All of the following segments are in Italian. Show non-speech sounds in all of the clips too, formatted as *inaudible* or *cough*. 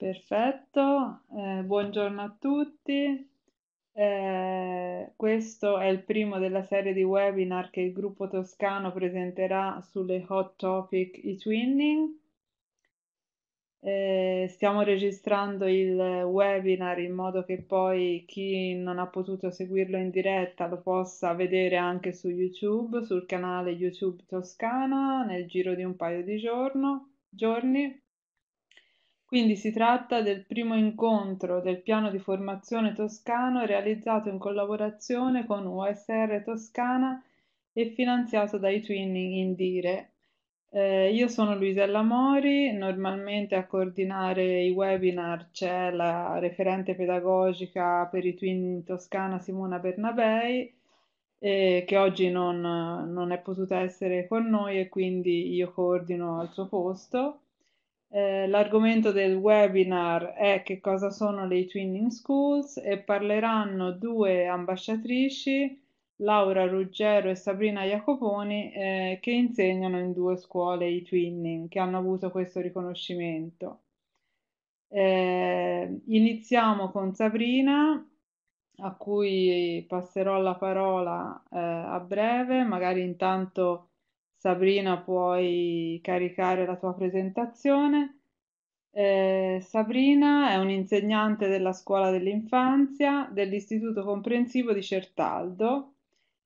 Perfetto, eh, buongiorno a tutti. Eh, questo è il primo della serie di webinar che il gruppo toscano presenterà sulle hot topic e-twinning. Eh, stiamo registrando il webinar in modo che poi chi non ha potuto seguirlo in diretta lo possa vedere anche su YouTube, sul canale YouTube Toscana, nel giro di un paio di giorno, giorni. Quindi si tratta del primo incontro del piano di formazione toscano realizzato in collaborazione con USR Toscana e finanziato dai Twinning Indire. Eh, io sono Luisella Mori, normalmente a coordinare i webinar c'è la referente pedagogica per i Twinning Toscana Simona Bernabei, eh, che oggi non, non è potuta essere con noi e quindi io coordino al suo posto. Eh, l'argomento del webinar è che cosa sono le Twinning Schools e parleranno due ambasciatrici, Laura Ruggero e Sabrina Jacoponi, eh, che insegnano in due scuole i Twinning, che hanno avuto questo riconoscimento. Eh, iniziamo con Sabrina, a cui passerò la parola eh, a breve, magari intanto Sabrina, puoi caricare la tua presentazione. Eh, Sabrina è un'insegnante della scuola dell'infanzia dell'Istituto Comprensivo di Certaldo,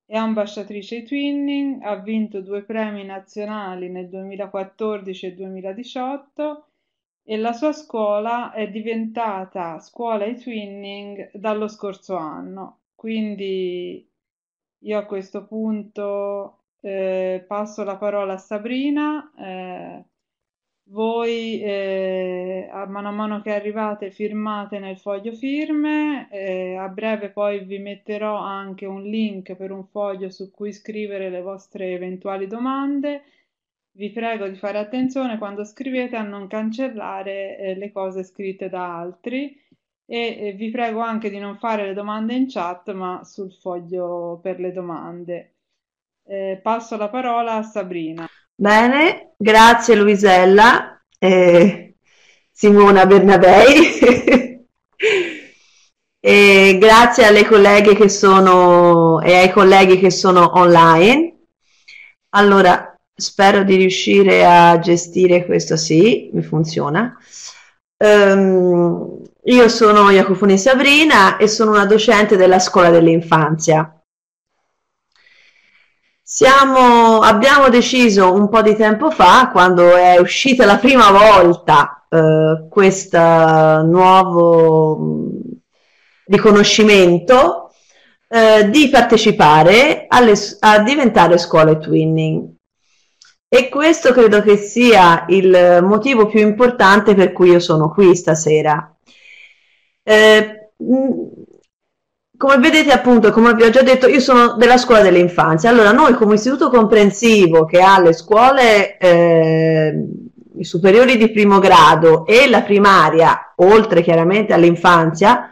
è ambasciatrice Twinning, ha vinto due premi nazionali nel 2014 e 2018 e la sua scuola è diventata scuola e twinning dallo scorso anno. Quindi io a questo punto eh, passo la parola a Sabrina. Eh, voi eh, a mano a mano che arrivate firmate nel foglio firme, eh, a breve poi vi metterò anche un link per un foglio su cui scrivere le vostre eventuali domande. Vi prego di fare attenzione quando scrivete a non cancellare eh, le cose scritte da altri e vi prego anche di non fare le domande in chat ma sul foglio per le domande. Eh, passo la parola a Sabrina. Bene, grazie Luisella, eh, Simona Bernabei. *laughs* e grazie alle colleghe che sono e ai colleghi che sono online. Allora, spero di riuscire a gestire questo, sì, mi funziona. Um, io sono Jacofoni Sabrina e sono una docente della scuola dell'infanzia. Siamo, abbiamo deciso un po' di tempo fa, quando è uscita la prima volta eh, questo nuovo mm, riconoscimento, eh, di partecipare alle, a diventare scuole twinning. E questo credo che sia il motivo più importante per cui io sono qui stasera. Eh, mm, come vedete appunto, come vi ho già detto, io sono della scuola dell'infanzia. Allora, noi come istituto comprensivo che ha le scuole eh, superiori di primo grado e la primaria, oltre chiaramente all'infanzia,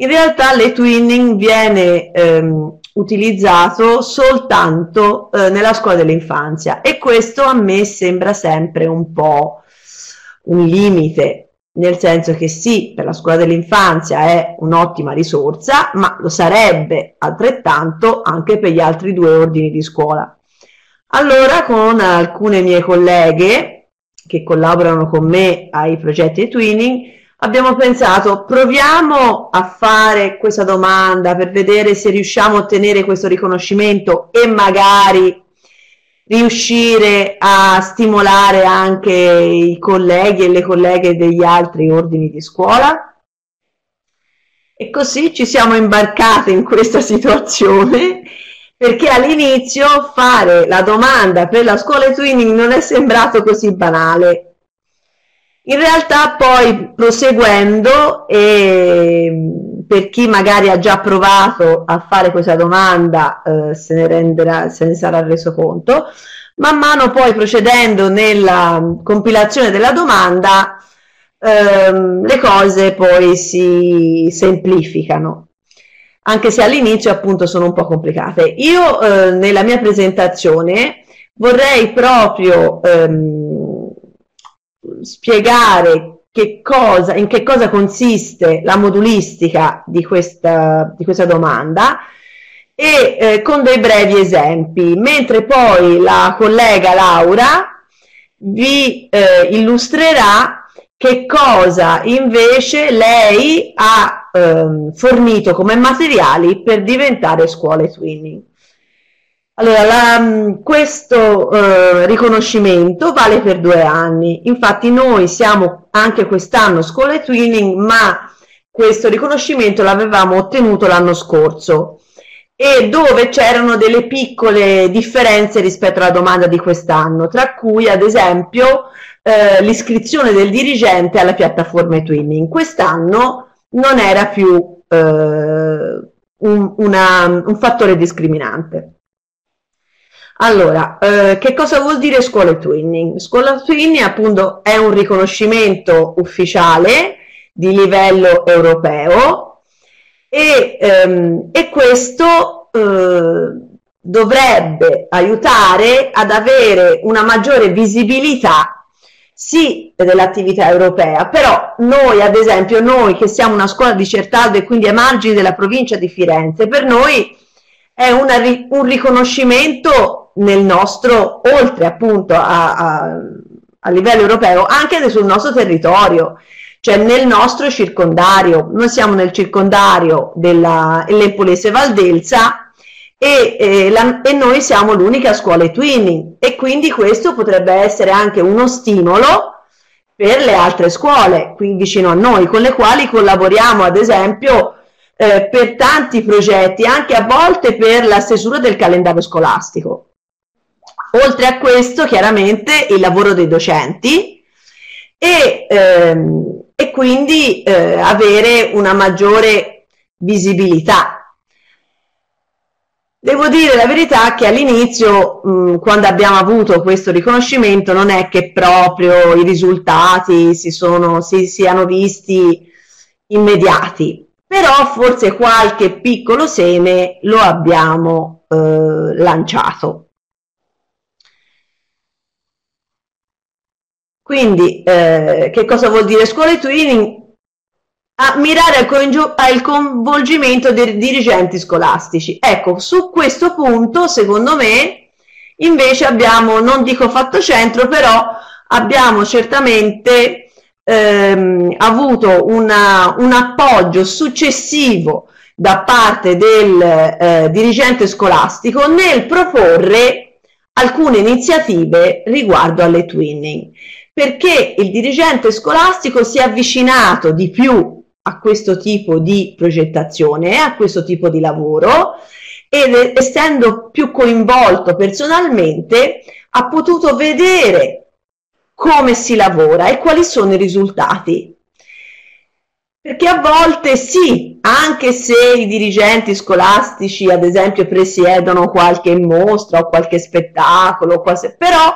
in realtà l'e-twinning viene ehm, utilizzato soltanto eh, nella scuola dell'infanzia e questo a me sembra sempre un po' un limite nel senso che sì, per la scuola dell'infanzia è un'ottima risorsa, ma lo sarebbe altrettanto anche per gli altri due ordini di scuola. Allora, con alcune mie colleghe che collaborano con me ai progetti di twinning, abbiamo pensato proviamo a fare questa domanda per vedere se riusciamo a ottenere questo riconoscimento e magari riuscire a stimolare anche i colleghi e le colleghe degli altri ordini di scuola. E così ci siamo imbarcati in questa situazione perché all'inizio fare la domanda per la scuola twinning non è sembrato così banale. In realtà poi proseguendo e per chi magari ha già provato a fare questa domanda eh, se, ne renderà, se ne sarà reso conto. Man mano poi procedendo nella compilazione della domanda, ehm, le cose poi si semplificano, anche se all'inizio appunto sono un po' complicate. Io eh, nella mia presentazione vorrei proprio ehm, spiegare che cosa, in che cosa consiste la modulistica di questa, di questa domanda e eh, con dei brevi esempi, mentre poi la collega Laura vi eh, illustrerà che cosa invece lei ha ehm, fornito come materiali per diventare scuole twinning. Allora, la, mm, questo eh, riconoscimento vale per due anni, infatti noi siamo anche quest'anno scuole twinning, ma questo riconoscimento l'avevamo ottenuto l'anno scorso e dove c'erano delle piccole differenze rispetto alla domanda di quest'anno, tra cui ad esempio eh, l'iscrizione del dirigente alla piattaforma twinning. Quest'anno non era più eh, un, una, un fattore discriminante. Allora, eh, che cosa vuol dire scuola twinning? Scuola twinning appunto è un riconoscimento ufficiale di livello europeo e, ehm, e questo eh, dovrebbe aiutare ad avere una maggiore visibilità sì dell'attività europea, però noi ad esempio, noi che siamo una scuola di Certaldo e quindi ai margini della provincia di Firenze, per noi è una, un riconoscimento nel nostro, oltre appunto a, a, a livello europeo, anche sul nostro territorio, cioè nel nostro circondario. Noi siamo nel circondario dell'Empolese Valdelsa e, e, la, e, noi siamo l'unica scuola twinning e quindi questo potrebbe essere anche uno stimolo per le altre scuole qui vicino a noi, con le quali collaboriamo ad esempio eh, per tanti progetti, anche a volte per la stesura del calendario scolastico. Oltre a questo, chiaramente, il lavoro dei docenti e, ehm, e quindi eh, avere una maggiore visibilità. Devo dire la verità che all'inizio, quando abbiamo avuto questo riconoscimento, non è che proprio i risultati si, sono, si siano visti immediati, però forse qualche piccolo seme lo abbiamo eh, lanciato. Quindi, eh, che cosa vuol dire scuole twinning? A mirare al, al coinvolgimento dei dirigenti scolastici. Ecco, su questo punto, secondo me, invece abbiamo, non dico fatto centro, però abbiamo certamente ehm, avuto una, un appoggio successivo da parte del eh, dirigente scolastico nel proporre alcune iniziative riguardo alle twinning perché il dirigente scolastico si è avvicinato di più a questo tipo di progettazione, a questo tipo di lavoro ed essendo più coinvolto personalmente ha potuto vedere come si lavora e quali sono i risultati. Perché a volte sì, anche se i dirigenti scolastici, ad esempio, presiedono qualche mostra o qualche spettacolo, quasi, però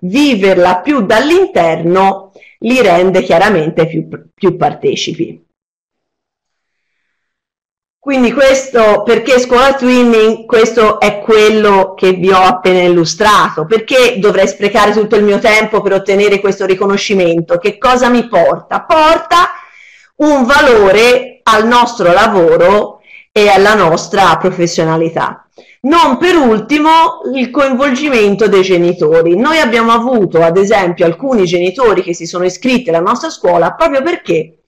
viverla più dall'interno li rende chiaramente più, più partecipi. Quindi questo, perché scuola twinning, questo è quello che vi ho appena illustrato. Perché dovrei sprecare tutto il mio tempo per ottenere questo riconoscimento? Che cosa mi porta? Porta un valore al nostro lavoro e alla nostra professionalità. Non per ultimo il coinvolgimento dei genitori. Noi abbiamo avuto ad esempio alcuni genitori che si sono iscritti alla nostra scuola proprio perché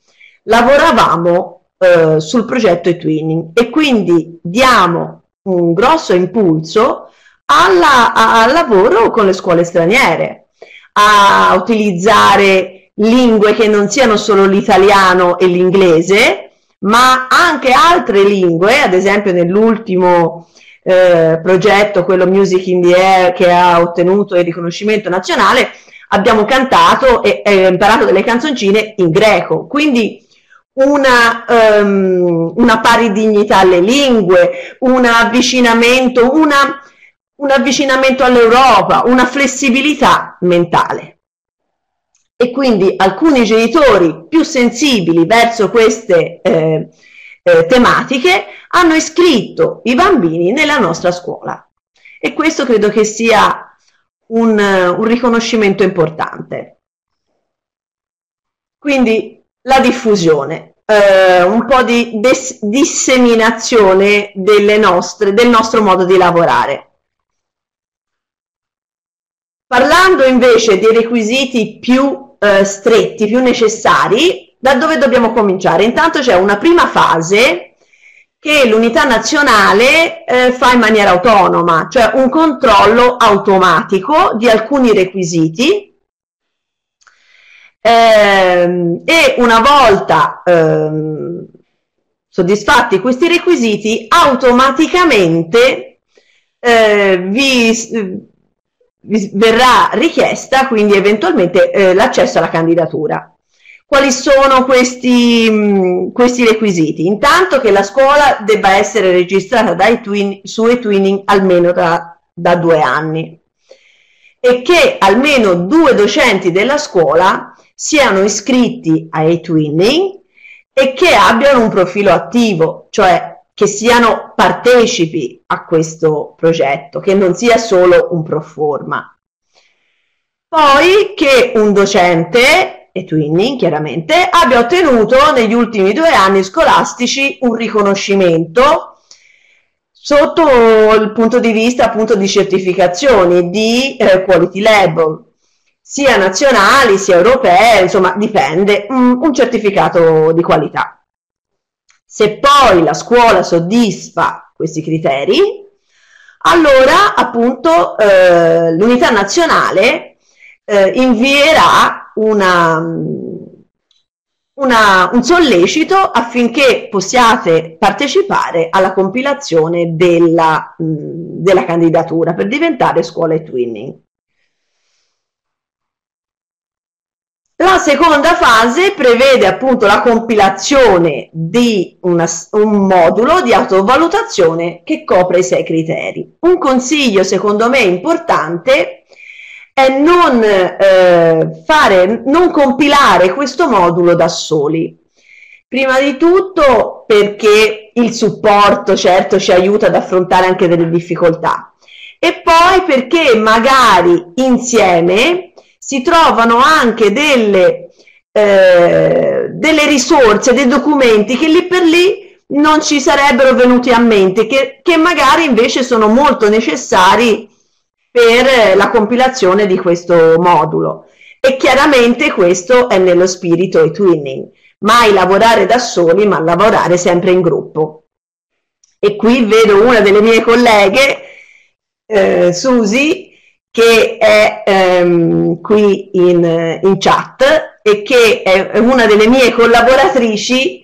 lavoravamo eh, sul progetto e-twinning e quindi diamo un grosso impulso alla, a, al lavoro con le scuole straniere, a utilizzare lingue che non siano solo l'italiano e l'inglese, ma anche altre lingue, ad esempio nell'ultimo eh, progetto, quello Music in the Air, che ha ottenuto il riconoscimento nazionale, abbiamo cantato e, e imparato delle canzoncine in greco. Quindi una, um, una pari dignità alle lingue, un avvicinamento, una, un avvicinamento all'Europa, una flessibilità mentale. E quindi alcuni genitori più sensibili verso queste eh, eh, tematiche hanno iscritto i bambini nella nostra scuola e questo credo che sia un, un riconoscimento importante. Quindi la diffusione, eh, un po' di disseminazione nostre, del nostro modo di lavorare. Parlando invece dei requisiti più eh, stretti, più necessari, da dove dobbiamo cominciare? Intanto c'è una prima fase che l'unità nazionale eh, fa in maniera autonoma, cioè un controllo automatico di alcuni requisiti ehm, e una volta ehm, soddisfatti questi requisiti automaticamente eh, vi verrà richiesta quindi eventualmente eh, l'accesso alla candidatura. Quali sono questi, mh, questi, requisiti? Intanto che la scuola debba essere registrata dai twin, su eTwinning almeno da, da due anni e che almeno due docenti della scuola siano iscritti a eTwinning e che abbiano un profilo attivo, cioè che siano partecipi a questo progetto, che non sia solo un pro forma. Poi che un docente, e Twinning chiaramente, abbia ottenuto negli ultimi due anni scolastici un riconoscimento sotto il punto di vista appunto di certificazioni, di eh, quality label, sia nazionali sia europee, insomma dipende, un, un certificato di qualità. Se poi la scuola soddisfa questi criteri, allora appunto eh, l'unità nazionale eh, invierà una, una, un sollecito affinché possiate partecipare alla compilazione della, mh, della candidatura per diventare scuola e twinning. La seconda fase prevede appunto la compilazione di una, un modulo di autovalutazione che copre i sei criteri. Un consiglio secondo me importante è non, eh, fare, non compilare questo modulo da soli. Prima di tutto perché il supporto certo ci aiuta ad affrontare anche delle difficoltà e poi perché magari insieme si trovano anche delle, eh, delle risorse, dei documenti che lì per lì non ci sarebbero venuti a mente, che, che magari invece sono molto necessari per la compilazione di questo modulo. E chiaramente questo è nello spirito e twinning, mai lavorare da soli, ma lavorare sempre in gruppo. E qui vedo una delle mie colleghe, eh, Susi, che è ehm, qui in, in, chat e che è una delle mie collaboratrici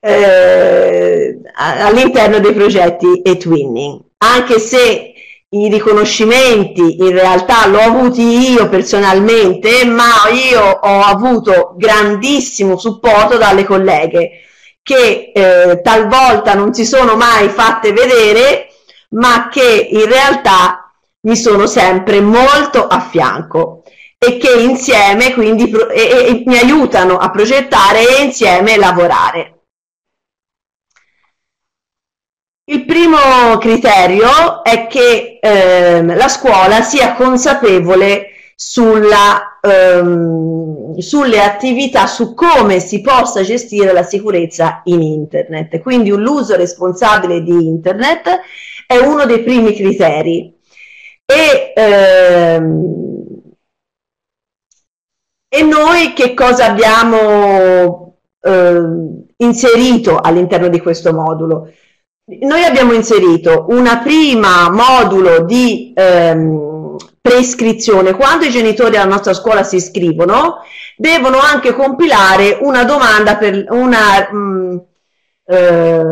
eh, all'interno dei progetti eTwinning. Anche se i riconoscimenti in realtà l'ho avuti io personalmente, ma io ho avuto grandissimo supporto dalle colleghe che eh, talvolta non si sono mai fatte vedere, ma che in realtà mi sono sempre molto a fianco e che insieme quindi e, e, mi aiutano a progettare e insieme lavorare. Il primo criterio è che eh, la scuola sia consapevole sulla, ehm, sulle attività, su come si possa gestire la sicurezza in internet. Quindi l'uso responsabile di internet è uno dei primi criteri e, ehm, e noi che cosa abbiamo eh, inserito all'interno di questo modulo? Noi abbiamo inserito una prima modulo di ehm, prescrizione. Quando i genitori alla nostra scuola si iscrivono, devono anche compilare una domanda per una... Mh, mm, eh,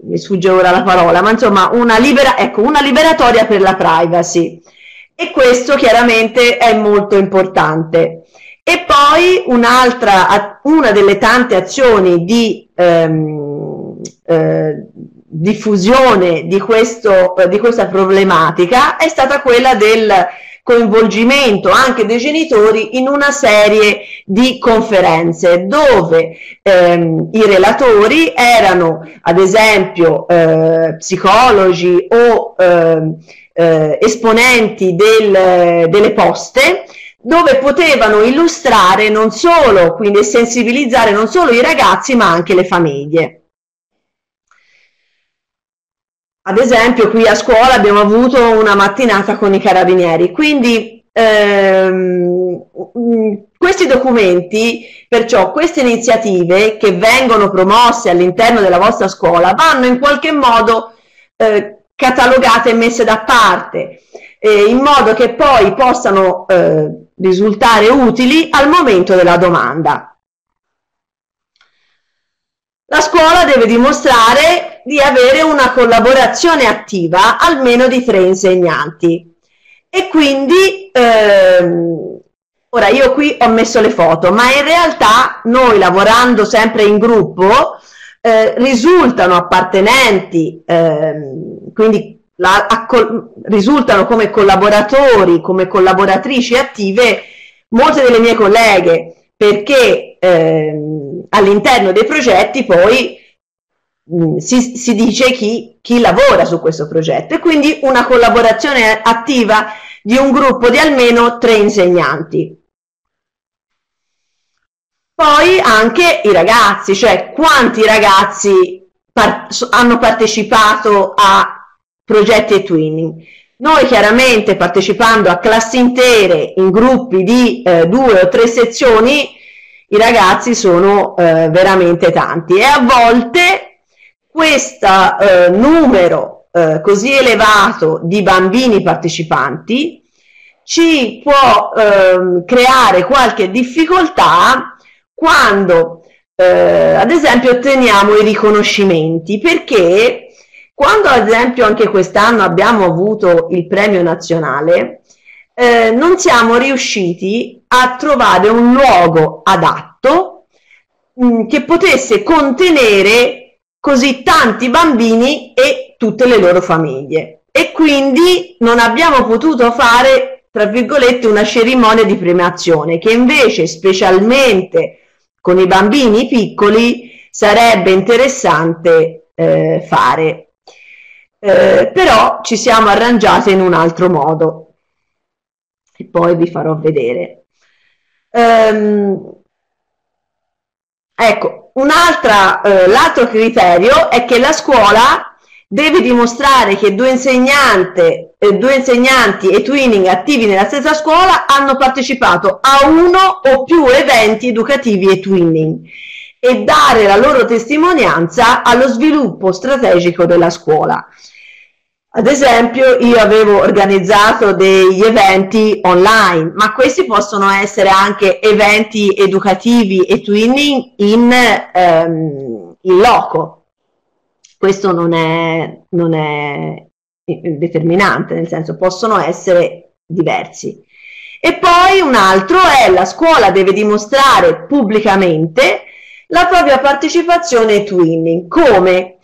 mi sfugge ora la parola, ma insomma una, libera, ecco, una liberatoria per la privacy e questo chiaramente è molto importante. E poi un'altra, una delle tante azioni di ehm, eh, diffusione di, questo, eh, di questa problematica è stata quella del coinvolgimento anche dei genitori in una serie di conferenze dove ehm, i relatori erano ad esempio eh, psicologi o ehm, eh, esponenti del, delle poste dove potevano illustrare non solo, quindi sensibilizzare non solo i ragazzi ma anche le famiglie. Ad esempio qui a scuola abbiamo avuto una mattinata con i carabinieri, quindi ehm, questi documenti, perciò queste iniziative che vengono promosse all'interno della vostra scuola vanno in qualche modo eh, catalogate e messe da parte eh, in modo che poi possano eh, risultare utili al momento della domanda. La scuola deve dimostrare di avere una collaborazione attiva almeno di tre insegnanti. E quindi ehm, ora io qui ho messo le foto ma in realtà noi lavorando sempre in gruppo eh, risultano appartenenti ehm, quindi la, accol- risultano come collaboratori come collaboratrici attive molte delle mie colleghe perché ehm, all'interno dei progetti poi mh, si, si, dice chi, chi lavora su questo progetto e quindi una collaborazione attiva di un gruppo di almeno tre insegnanti. Poi anche i ragazzi, cioè quanti ragazzi par- hanno partecipato a progetti e twinning. Noi chiaramente partecipando a classi intere in gruppi di eh, due o tre sezioni, i ragazzi sono eh, veramente tanti. E a volte questo eh, numero eh, così elevato di bambini partecipanti ci può ehm, creare qualche difficoltà quando eh, ad esempio otteniamo i riconoscimenti. Perché quando ad esempio anche quest'anno abbiamo avuto il premio nazionale, eh, non siamo riusciti a trovare un luogo adatto mm, che potesse contenere così tanti bambini e tutte le loro famiglie. E quindi non abbiamo potuto fare, tra virgolette, una cerimonia di premiazione che invece, specialmente con i bambini piccoli, sarebbe interessante eh, fare eh, però ci siamo arrangiate in un altro modo e poi vi farò vedere. Ehm, ecco, un'altra, eh, l'altro criterio è che la scuola deve dimostrare che due, eh, due insegnanti e twinning attivi nella stessa scuola hanno partecipato a uno o più eventi educativi e twinning e dare la loro testimonianza allo sviluppo strategico della scuola. Ad esempio, io avevo organizzato degli eventi online, ma questi possono essere anche eventi educativi e twinning in, ehm, in loco. Questo non è, non è determinante, nel senso possono essere diversi. E poi un altro è la scuola deve dimostrare pubblicamente la propria partecipazione ai twinning. Come?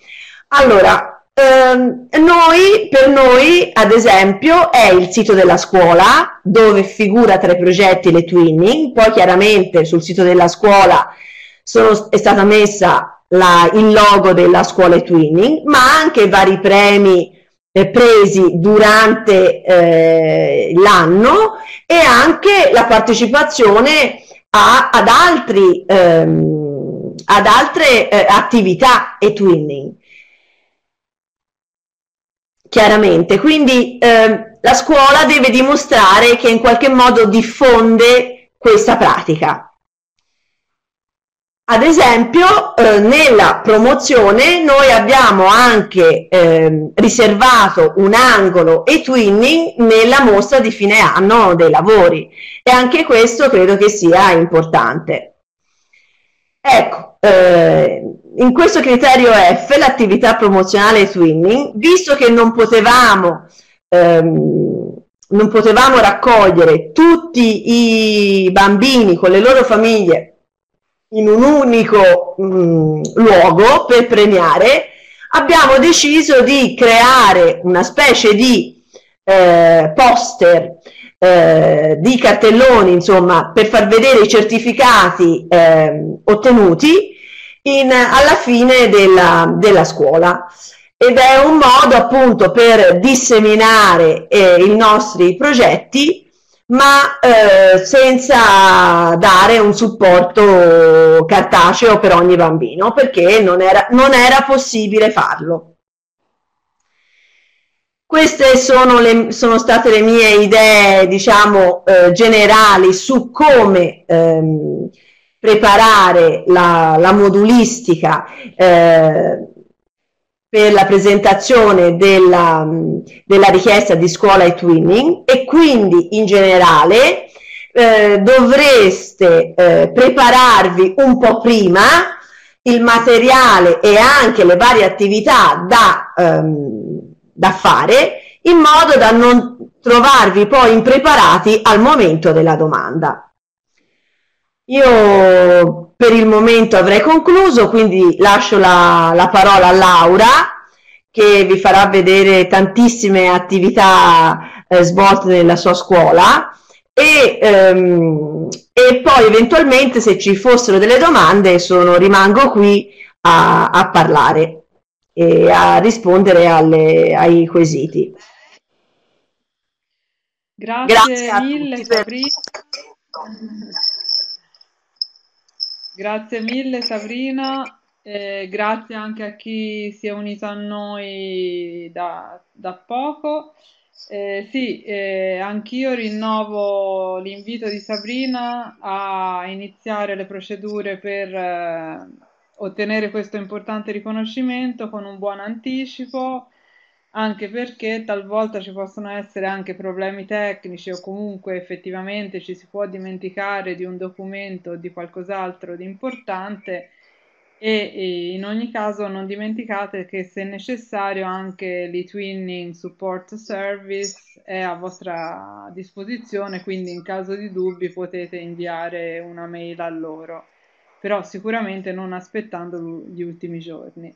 Allora, Ehm, noi, per noi, ad esempio, è il sito della scuola dove figura tra i progetti le twinning, poi chiaramente sul sito della scuola sono, è stata messa la, il logo della scuola twinning, ma anche vari premi eh, presi durante eh, l'anno e anche la partecipazione a, ad, altri, ehm, ad altre eh, attività e twinning chiaramente. Quindi eh, la scuola deve dimostrare che in qualche modo diffonde questa pratica. Ad esempio, eh, nella promozione noi abbiamo anche eh, riservato un angolo e twinning nella mostra di fine anno dei lavori e anche questo credo che sia importante. Ecco, eh, in questo criterio F, l'attività promozionale twinning, visto che non potevamo, ehm, non potevamo raccogliere tutti i bambini con le loro famiglie in un unico mh, mm, luogo per premiare, abbiamo deciso di creare una specie di eh, poster, eh, di cartelloni, insomma, per far vedere i certificati eh, ottenuti in, alla fine della, della, scuola ed è un modo appunto per disseminare eh, i nostri progetti ma eh, senza dare un supporto cartaceo per ogni bambino, perché non era, non era possibile farlo. Queste sono, le, sono, state le mie idee, diciamo, eh, generali su come ehm, preparare la, la modulistica eh, per la presentazione della, della richiesta di scuola e twinning. E quindi in generale eh, dovreste eh, prepararvi un po' prima il materiale e anche le varie attività da, ehm, da fare in modo da non trovarvi poi impreparati al momento della domanda. Io per il momento avrei concluso, quindi lascio la, la parola a Laura che vi farà vedere tantissime attività eh, svolte nella sua scuola e, ehm, e, poi eventualmente se ci fossero delle domande sono, rimango qui a, a parlare e a rispondere alle, ai quesiti. Grazie, Grazie mille Sabrina. Grazie mille Sabrina, eh, grazie anche a chi si è unito a noi da, da poco. Eh, sì, eh, anch'io rinnovo l'invito di Sabrina a iniziare le procedure per eh, ottenere questo importante riconoscimento con un buon anticipo anche perché talvolta ci possono essere anche problemi tecnici o comunque effettivamente ci si può dimenticare di un documento o di qualcos'altro di importante e, e in ogni caso non dimenticate che se necessario anche l'e-twinning support service è a vostra disposizione quindi in caso di dubbi potete inviare una mail a loro però sicuramente non aspettando gli ultimi giorni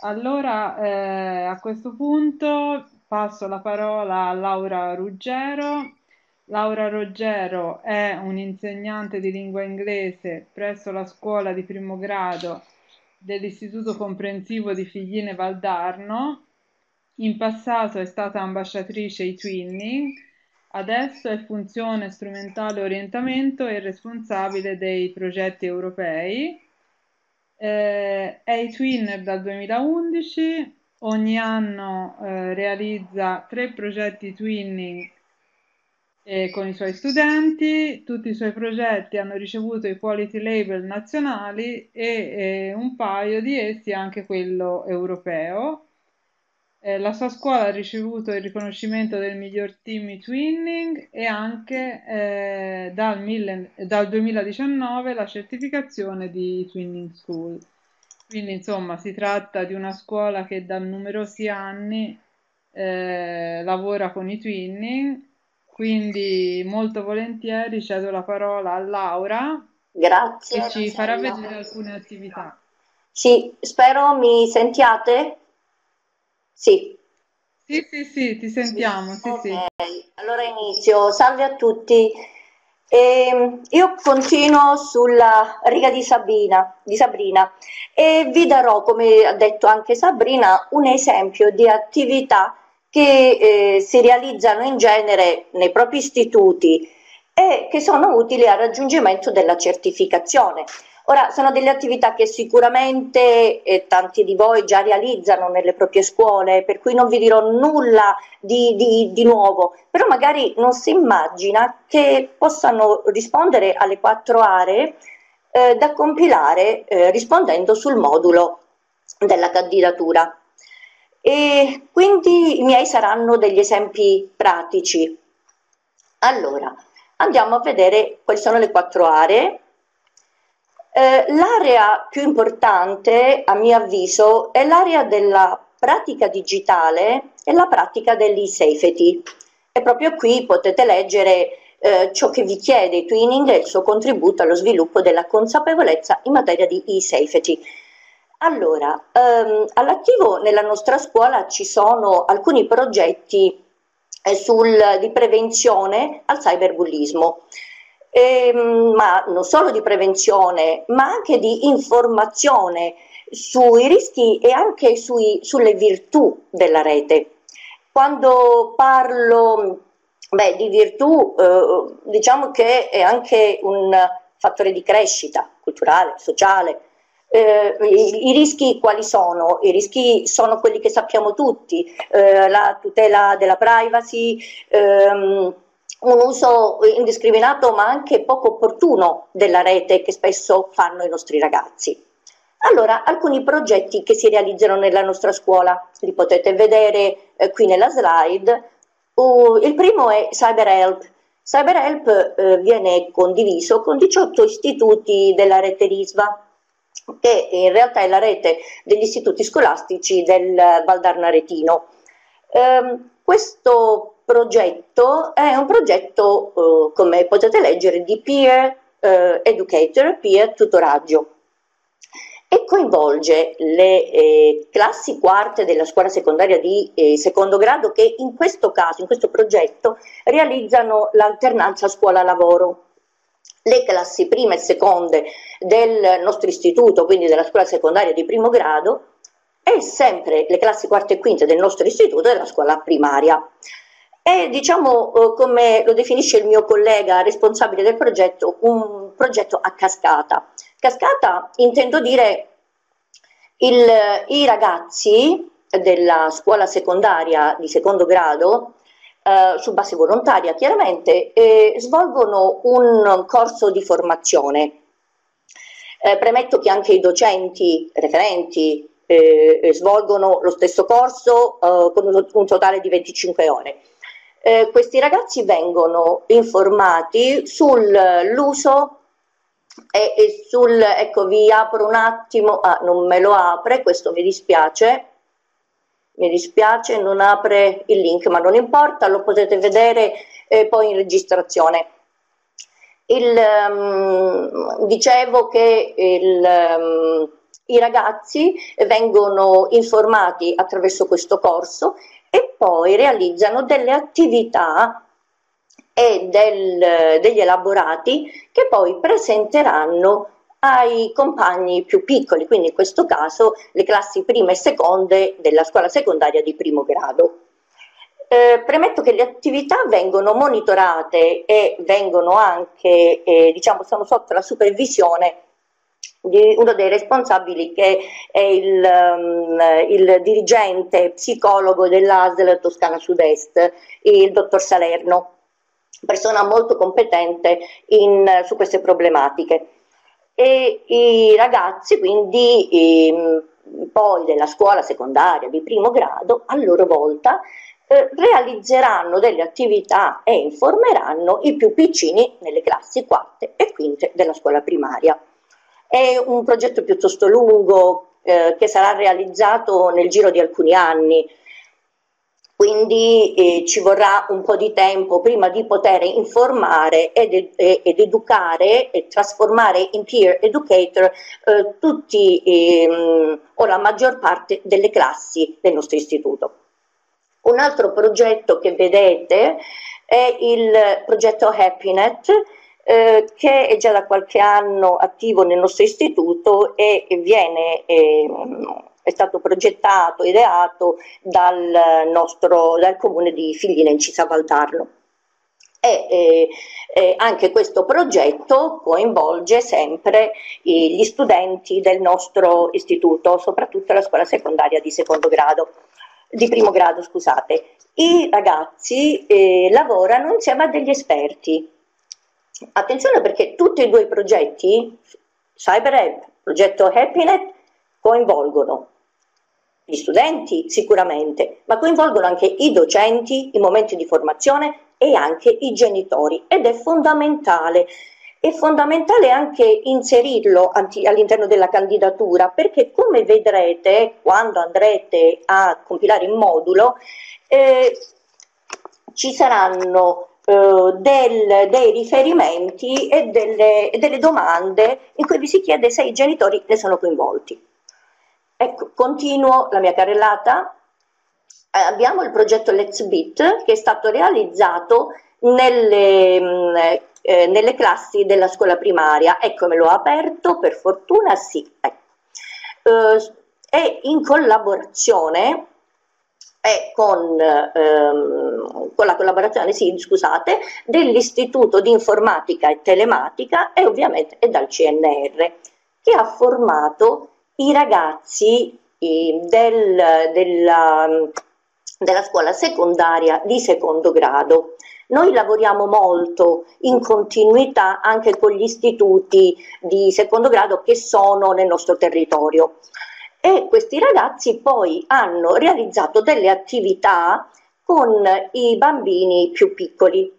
allora, eh, a questo punto passo la parola a Laura Ruggero. Laura Ruggero è un'insegnante di lingua inglese presso la scuola di primo grado dell'Istituto Comprensivo di Figline Valdarno. In passato è stata ambasciatrice ai Twinning, adesso è funzione strumentale orientamento e responsabile dei progetti europei. Eh, è i Twinner dal 2011, ogni anno eh, realizza tre progetti twinning eh, con i suoi studenti, tutti i suoi progetti hanno ricevuto i quality label nazionali e un paio di essi anche quello europeo. Eh, la sua scuola ha ricevuto il riconoscimento del miglior team in twinning e anche eh, dal, mille, dal, 2019 la certificazione di Twinning School. Quindi insomma si tratta di una scuola che da numerosi anni eh, lavora con i twinning, quindi molto volentieri cedo la parola a Laura Grazie, che ci farà vedere alcune attività. Sì, spero mi sentiate. Sì. Sì, sì, sì, ti sentiamo. Sì, ok, sì. allora inizio. Salve a tutti. Eh, io continuo sulla riga di Sabrina, di Sabrina e vi darò, come ha detto anche Sabrina, un esempio di attività che eh, si realizzano in genere nei propri istituti e che sono utili al raggiungimento della certificazione. Ora, sono delle attività che sicuramente eh, tanti di voi già realizzano nelle proprie scuole, per cui non vi dirò nulla di, di, di nuovo, però magari non si immagina che possano rispondere alle quattro aree eh, da compilare eh, rispondendo sul modulo della candidatura. E quindi i miei saranno degli esempi pratici. Allora, andiamo a vedere quali sono le quattro aree eh, l'area più importante, a mio avviso, è l'area della pratica digitale e la pratica dell'e-safety. E proprio qui potete leggere eh, ciò che vi chiede Twinning e il suo contributo allo sviluppo della consapevolezza in materia di e-safety. Allora, ehm, all'attivo nella nostra scuola ci sono alcuni progetti eh, sul, di prevenzione al cyberbullismo ehm, ma non solo di prevenzione, ma anche di informazione sui rischi e anche sui, sulle virtù della rete. Quando parlo Beh, di virtù eh, diciamo che è anche un fattore di crescita culturale, sociale. Eh, i, i, rischi quali sono? I rischi sono quelli che sappiamo tutti, eh, la tutela della privacy, ehm, un uso indiscriminato ma anche poco opportuno della rete che spesso fanno i nostri ragazzi. Allora, alcuni progetti che si realizzano nella nostra scuola, li potete vedere eh, qui nella slide. Uh, il primo è CyberHelp. CyberHelp eh, viene condiviso con 18 istituti della rete RISVA, che in realtà è la rete degli istituti scolastici del Valdarnaretino. Eh, questo progetto è un progetto, eh, come potete leggere, di peer eh, educator, peer tutoraggio e coinvolge le eh, classi quarte della scuola secondaria di eh, secondo grado che in questo caso, in questo progetto, realizzano l'alternanza scuola-lavoro. Le classi prime e seconde del nostro istituto, quindi della scuola secondaria di primo grado, e sempre le classi quarte e quinte del nostro istituto della scuola primaria. È, diciamo, eh, come lo definisce il mio collega responsabile del progetto, un progetto a cascata. Cascata intendo dire il, i ragazzi della scuola secondaria di secondo grado, eh, su base volontaria chiaramente, eh, svolgono un corso di formazione. Eh, premetto che anche i docenti referenti eh, svolgono lo stesso corso eh, con un, un totale di 25 ore eh, questi ragazzi vengono informati sull'uso e, e, sul, ecco vi apro un attimo, ah non me lo apre, questo mi dispiace, mi dispiace, non apre il link, ma non importa, lo potete vedere eh, poi in registrazione. Il, um, dicevo che il, um, i ragazzi vengono informati attraverso questo corso e poi realizzano delle attività e del, degli elaborati che poi presenteranno ai compagni più piccoli, quindi in questo caso le classi prime e seconde della scuola secondaria di primo grado. Eh, premetto che le attività vengono monitorate e vengono anche, eh, diciamo, sono sotto la supervisione uno dei responsabili che è il, um, il dirigente psicologo dell'ASL Toscana Sud-Est, il dottor Salerno, persona molto competente in, su queste problematiche. E i ragazzi quindi ehm, poi della scuola secondaria di primo grado a loro volta eh, realizzeranno delle attività e informeranno i più piccini nelle classi quarte e quinte della scuola primaria. È un progetto piuttosto lungo eh, che sarà realizzato nel giro di alcuni anni, quindi eh, ci vorrà un po' di tempo prima di poter informare ed, ed educare e trasformare in peer educator eh, tutti ehm, o la maggior parte delle classi del nostro istituto. Un altro progetto che vedete è il progetto HappyNet eh, che è già da qualche anno attivo nel nostro istituto e viene, eh, è stato progettato, ideato dal, nostro, dal comune di Figline in Cisa Valdarno. E eh, eh, anche questo progetto coinvolge sempre eh, gli studenti del nostro istituto, soprattutto la scuola secondaria di secondo grado, di primo grado, scusate. I ragazzi eh, lavorano insieme a degli esperti, Attenzione perché tutti e due i progetti, CyberHelp, progetto HappyNet, coinvolgono gli studenti sicuramente, ma coinvolgono anche i docenti, i momenti di formazione e anche i genitori ed è fondamentale. È fondamentale anche inserirlo all'interno della candidatura perché come vedrete quando andrete a compilare il modulo eh, ci saranno del, dei riferimenti e delle, delle, domande in cui vi si chiede se i genitori ne sono coinvolti. Ecco, continuo la mia carrellata. Eh, abbiamo il progetto Let's Beat che è stato realizzato nelle, mh, eh, nelle classi della scuola primaria. Ecco, me l'ho aperto, per fortuna sì. Ecco. Eh, e in collaborazione e con, ehm, con, la collaborazione, sì, scusate, dell'Istituto di Informatica e Telematica e ovviamente e dal CNR, che ha formato i ragazzi eh, del, della, della scuola secondaria di secondo grado. Noi lavoriamo molto in continuità anche con gli istituti di secondo grado che sono nel nostro territorio e questi ragazzi poi hanno realizzato delle attività con i bambini più piccoli.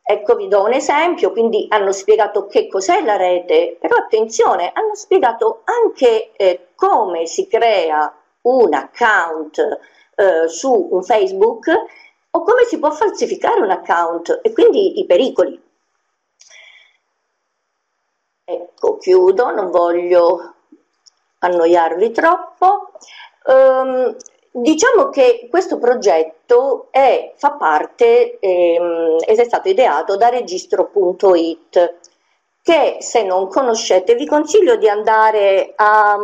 Ecco, vi do un esempio, quindi hanno spiegato che cos'è la rete, però attenzione, hanno spiegato anche eh, come si crea un account eh, su un Facebook o come si può falsificare un account e quindi i pericoli. Ecco, chiudo, non voglio annoiarvi troppo. Um, diciamo che questo progetto è, fa parte, ehm, è stato ideato da registro.it che se non conoscete vi consiglio di andare a,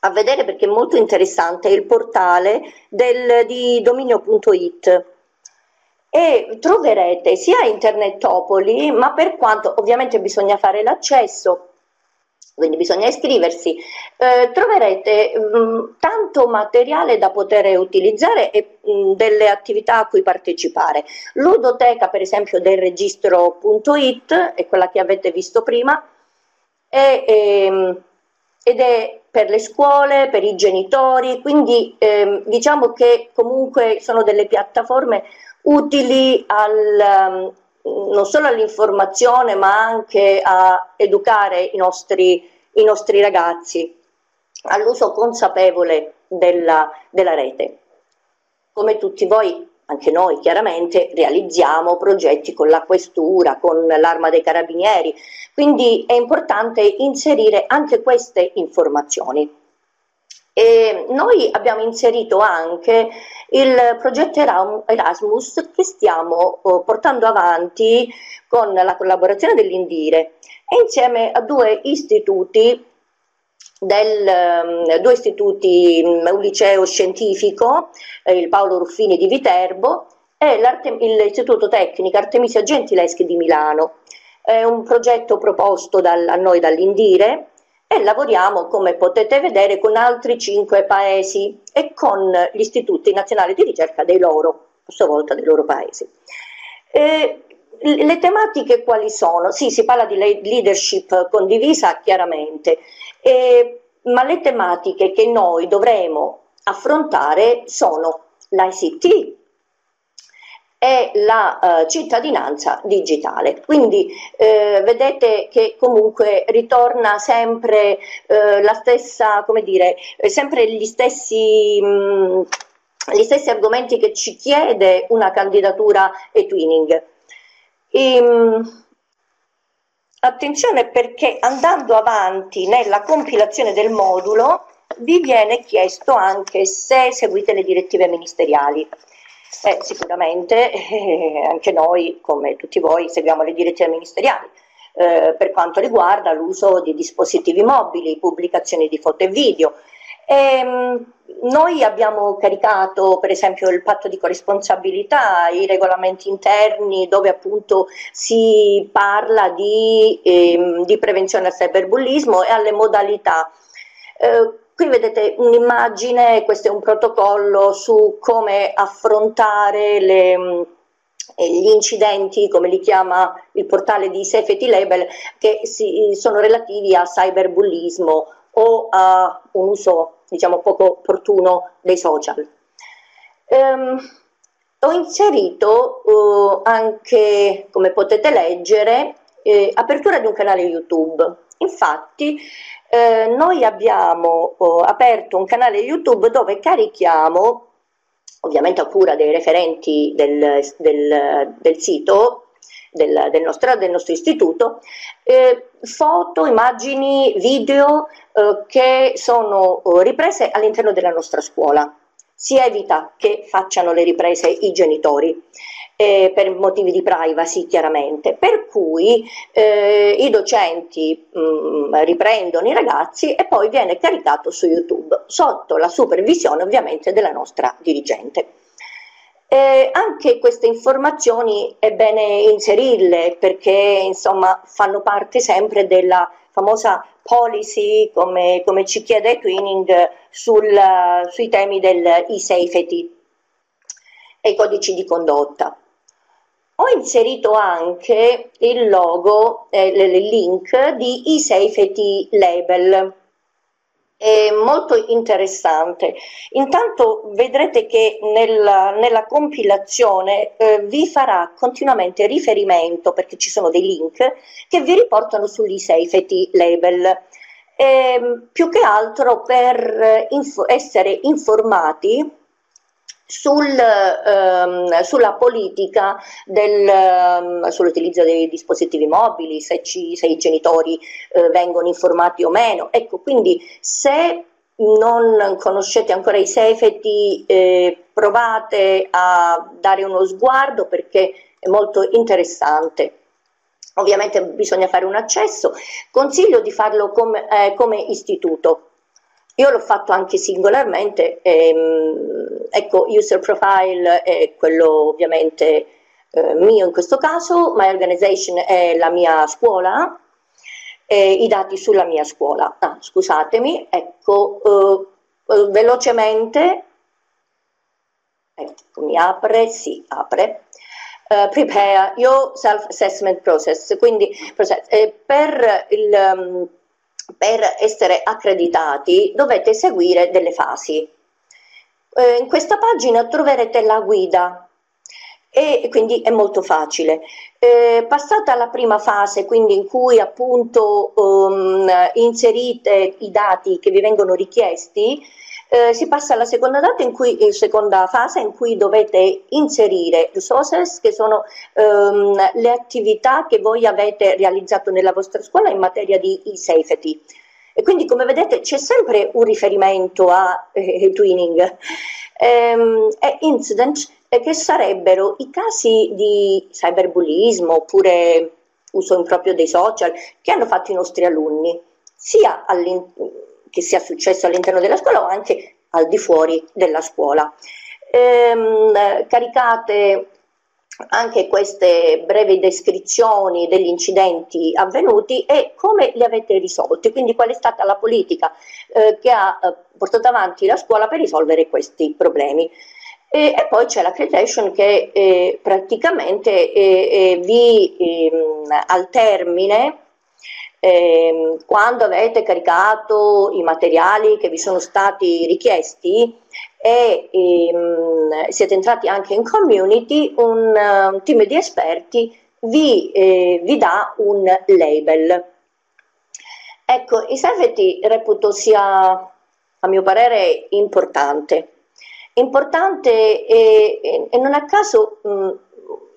a vedere perché è molto interessante, il portale del, di dominio.it e troverete sia Internetopoli, ma per quanto ovviamente bisogna fare l'accesso, quindi bisogna iscriversi, eh, troverete mh, mm, tanto materiale da poter utilizzare e mh, mm, delle attività a cui partecipare. Ludoteca, per esempio, del registro.it, è quella che avete visto prima, è, ehm, ed è per le scuole, per i genitori, quindi ehm, diciamo che comunque sono delle piattaforme utili al, um, non solo all'informazione ma anche a educare i nostri, i nostri ragazzi all'uso consapevole della, della rete. Come tutti voi, anche noi chiaramente, realizziamo progetti con la questura, con l'arma dei carabinieri, quindi è importante inserire anche queste informazioni. E noi abbiamo inserito anche il progetto Erasmus che stiamo oh, portando avanti con la collaborazione dell'Indire e insieme a due istituti del, um, due istituti, um, un liceo scientifico, eh, il Paolo Ruffini di Viterbo e l'Istituto Tecnico Artemisia Gentileschi di Milano. È un progetto proposto dal, a noi dall'Indire e lavoriamo, come potete vedere, con altri cinque paesi e con gli istituti nazionali di ricerca dei loro, a sua volta dei loro paesi. Eh, le tematiche quali sono? Sì, si parla di leadership condivisa chiaramente, eh, ma le tematiche che noi dovremo affrontare sono l'ICT, è la uh, cittadinanza digitale. Quindi eh, vedete che comunque ritorna sempre eh, la stessa, come dire, eh, sempre gli stessi, mh, mm, gli stessi argomenti che ci chiede una candidatura e-twinning. E, mh, attenzione perché andando avanti nella compilazione del modulo vi viene chiesto anche se seguite le direttive ministeriali. Eh, sicuramente eh, anche noi, come tutti voi, seguiamo le direttive ministeriali. Eh, per quanto riguarda l'uso di dispositivi mobili, pubblicazioni di foto e video. E, ehm, noi abbiamo caricato per esempio il patto di corresponsabilità, i regolamenti interni dove appunto si parla di, ehm, di prevenzione al cyberbullismo e alle modalità. Eh, Qui vedete un'immagine, questo è un protocollo su come affrontare le, mm, gli incidenti, come li chiama il portale di Safety Label, che si, sono relativi a cyberbullismo o a un uso diciamo, poco opportuno dei social. Um, ho inserito uh, anche, come potete leggere, eh, apertura di un canale YouTube. Infatti eh, noi abbiamo oh, aperto un canale YouTube dove carichiamo, ovviamente a cura dei referenti del, del, del sito, del, del, nostro, del, nostro, istituto, eh, foto, immagini, video eh, che sono oh, riprese all'interno della nostra scuola. Si evita che facciano le riprese i genitori eh, per motivi di privacy chiaramente, per cui eh, i docenti mh, mm, riprendono i ragazzi e poi viene caricato su YouTube, sotto la supervisione ovviamente della nostra dirigente. Eh, anche queste informazioni è bene inserirle perché insomma fanno parte sempre della famosa policy come, come ci chiede Twinning sul, sui temi del e-safety e i codici di condotta. Ho inserito anche il logo, eh, il link di e-safety label è molto interessante. Intanto vedrete che nella, nella compilazione eh, vi farà continuamente riferimento, perché ci sono dei link, che vi riportano sugli safety label. Eh, più che altro per eh, info essere informati sul, ehm, sulla politica ehm, sull'utilizzo dei dispositivi mobili, se, ci, se i genitori eh, vengono informati o meno. Ecco, quindi se non conoscete ancora i safety, eh, provate a dare uno sguardo perché è molto interessante. Ovviamente bisogna fare un accesso, consiglio di farlo come, eh, come istituto, io l'ho fatto anche singolarmente, ehm, ecco, user profile è quello ovviamente eh, mio in questo caso, my organization è la mia scuola, eh, i dati sulla mia scuola. Ah, scusatemi, ecco, eh, eh velocemente, ecco, mi apre, si apre. Uh, prepare your self-assessment process, quindi process, eh, per il... Um, per essere accreditati dovete seguire delle fasi. Eh, in questa pagina troverete la guida e quindi è molto facile. Eh, passata la prima fase, quindi in cui appunto um, inserite i dati che vi vengono richiesti, eh, si passa alla seconda, cui, eh, seconda, fase in cui dovete inserire resources che sono ehm, le attività che voi avete realizzato nella vostra scuola in materia di e-safety. E quindi come vedete c'è sempre un riferimento a eh, twinning ehm, e incident eh, che sarebbero i casi di cyberbullismo oppure uso improprio dei social che hanno fatto i nostri alunni, sia all'interno che sia successo all'interno della scuola o anche al di fuori della scuola. Ehm, caricate anche queste brevi descrizioni degli incidenti avvenuti e come li avete risolti, quindi qual è stata la politica eh, che ha eh, portato avanti la scuola per risolvere questi problemi. E, e poi c'è l'accreditation che eh, praticamente eh, eh, vi ehm, al termine eh, quando avete caricato i materiali che vi sono stati richiesti e ehm, siete entrati anche in community, un, un team di esperti vi, eh, vi, dà un label. Ecco, i safety reputo sia, a mio parere, importante. Importante e, e, e non a caso mh,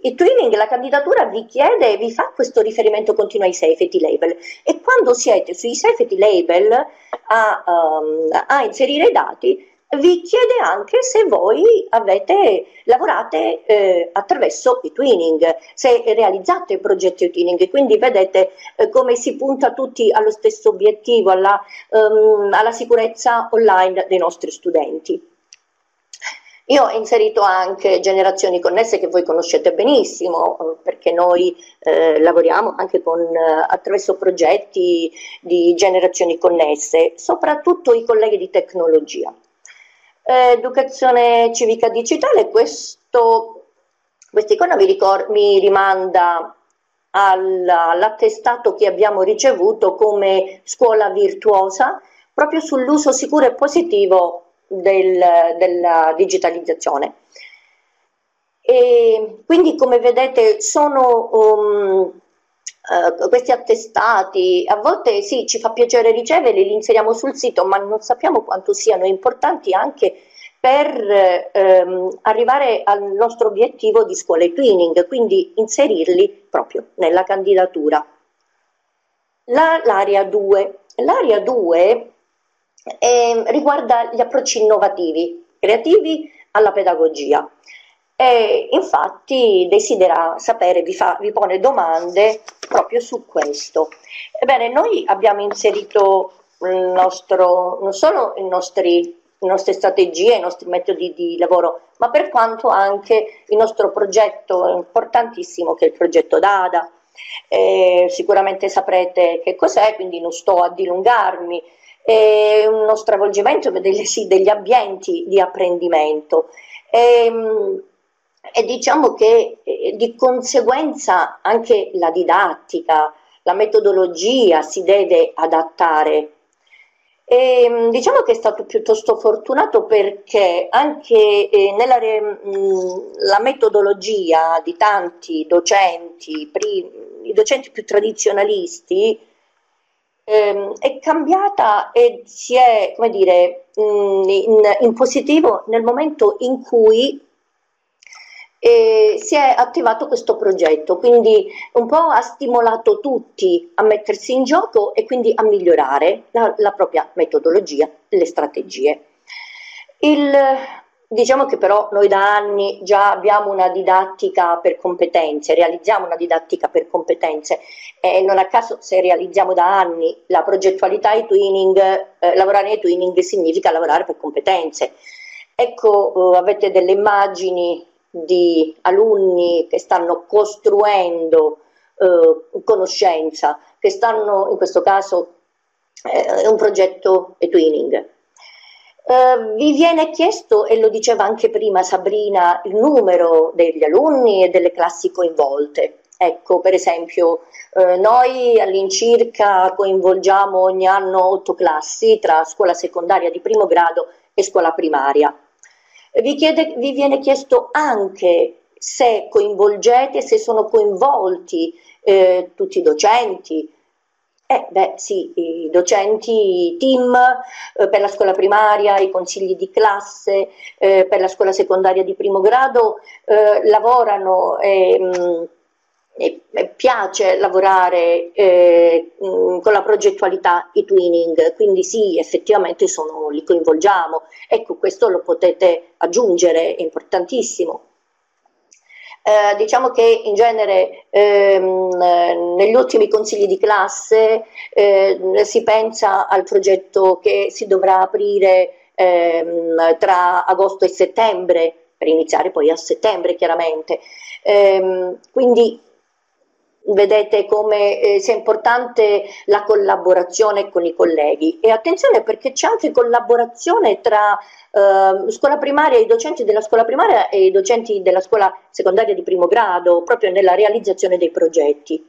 il Twinning, la candidatura vi chiede, vi fa questo riferimento continuo ai safety label e quando siete sui safety label a, um, a inserire i dati vi chiede anche se voi avete, lavorate eh, attraverso i twinning, se realizzate progetti twinning, quindi vedete eh, come si punta tutti allo stesso obiettivo, alla, um, alla sicurezza online dei nostri studenti. Io ho inserito anche generazioni connesse che voi conoscete benissimo, perché noi eh, lavoriamo anche con, eh, attraverso progetti di generazioni connesse, soprattutto i colleghi di tecnologia. Eh, educazione civica digitale, questo, icona mi, mi rimanda all'attestato che abbiamo ricevuto come scuola virtuosa proprio sull'uso sicuro e positivo del, della digitalizzazione. E quindi come vedete sono um, uh, questi attestati, a volte sì ci fa piacere riceverli, li inseriamo sul sito, ma non sappiamo quanto siano importanti anche per ehm, arrivare al nostro obiettivo di scuole twinning, quindi inserirli proprio nella candidatura. l'area 2. L'area 2 eh, riguarda gli approcci innovativi, creativi alla pedagogia. e infatti desidera sapere, vi, fa, vi pone domande proprio su questo. Ebbene, noi abbiamo inserito nostro, non solo nostri le nostre strategie, i nostri metodi di lavoro, ma per quanto anche il nostro progetto importantissimo che è il progetto DADA. Eh, sicuramente saprete che cos'è, quindi non sto a dilungarmi, è uno stravolgimento degli, sì, degli ambienti di apprendimento. E, ehm, e diciamo che eh, di conseguenza anche la didattica, la metodologia si deve adattare. E, diciamo che è stato piuttosto fortunato perché anche eh, nella mh, la metodologia di tanti docenti, i docenti più tradizionalisti, ehm, è cambiata e si è, come dire, mh, in, in positivo nel momento in cui e si è attivato questo progetto, quindi un po' ha stimolato tutti a mettersi in gioco e quindi a migliorare la, la propria metodologia, le strategie. Il, diciamo che però noi da anni già abbiamo una didattica per competenze, realizziamo una didattica per competenze e non a caso se realizziamo da anni la progettualità e twinning, eh, lavorare nei twinning significa lavorare per competenze. Ecco, eh, avete delle immagini di alunni che stanno costruendo eh, conoscenza, che stanno in questo caso eh, è un progetto e-twinning. Uh, vi viene chiesto, e lo diceva anche prima Sabrina, il numero degli alunni e delle classi coinvolte. Ecco, per esempio, eh, noi all'incirca coinvolgiamo ogni anno otto classi tra scuola secondaria di primo grado e scuola primaria. Vi, chiede, vi viene chiesto anche se coinvolgete, se sono coinvolti eh, tutti i docenti. Eh, beh, sì, i docenti, i team eh, per la scuola primaria, i consigli di classe eh, per la scuola secondaria di primo grado eh, lavorano e mh, mi piace lavorare eh, con la progettualità i twinning, quindi sì, effettivamente sono, li coinvolgiamo. Ecco, questo lo potete aggiungere, è importantissimo. Eh, diciamo che in genere ehm, negli ultimi consigli di classe eh, si pensa al progetto che si dovrà aprire ehm, tra agosto e settembre, per iniziare poi a settembre chiaramente. Ehm, quindi vedete come eh, sia importante la collaborazione con i colleghi e attenzione perché c'è anche collaborazione tra eh, scuola primaria, i docenti della scuola primaria e i docenti della scuola secondaria di primo grado proprio nella realizzazione dei progetti.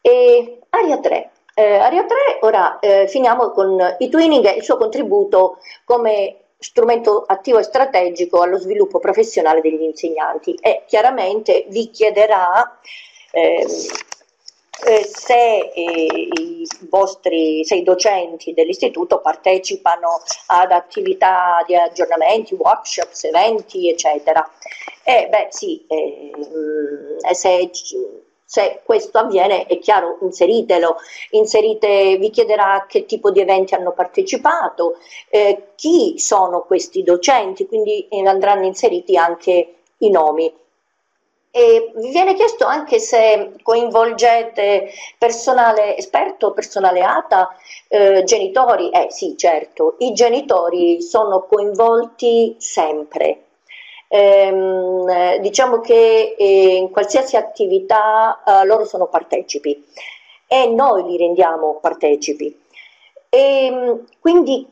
E aria 3. Eh, aria 3, ora eh, finiamo con i twinning e il suo contributo come strumento attivo e strategico allo sviluppo professionale degli insegnanti e chiaramente vi chiederà eh, eh, se eh, i vostri se i docenti dell'istituto partecipano ad attività di aggiornamenti, workshops, eventi, eccetera. E beh sì, eh, se, se, questo avviene è chiaro, inseritelo, inserite, vi chiederà che tipo di eventi hanno partecipato, eh, chi sono questi docenti, quindi andranno inseriti anche i nomi. E vi viene chiesto anche se coinvolgete personale esperto, personale ATA, eh, genitori. Eh sì, certo, i genitori sono coinvolti sempre. Ehm, diciamo che eh, in qualsiasi attività eh, loro sono partecipi e noi li rendiamo partecipi. E, ehm, quindi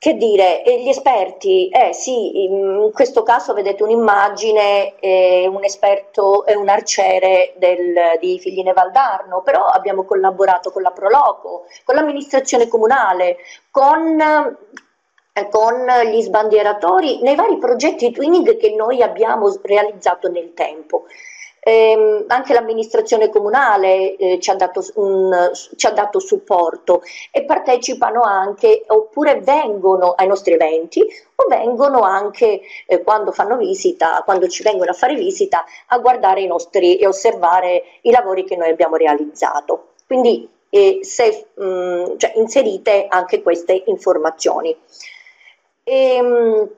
che dire, gli esperti, eh sì, in questo caso vedete un'immagine, eh, un esperto è un arciere del, di Figline Valdarno, però abbiamo collaborato con la Proloco, con l'amministrazione comunale, con, eh, con gli sbandieratori nei vari progetti twinning che noi abbiamo realizzato nel tempo. Eh, anche l'amministrazione comunale eh, ci, ha dato, un, ci, ha dato, supporto e partecipano anche oppure vengono ai nostri eventi o vengono anche eh, quando fanno visita, quando ci vengono a fare visita a guardare i nostri e osservare i lavori che noi abbiamo realizzato. Quindi eh, se mh, mm, cioè, inserite anche queste informazioni. E, ehm, mh,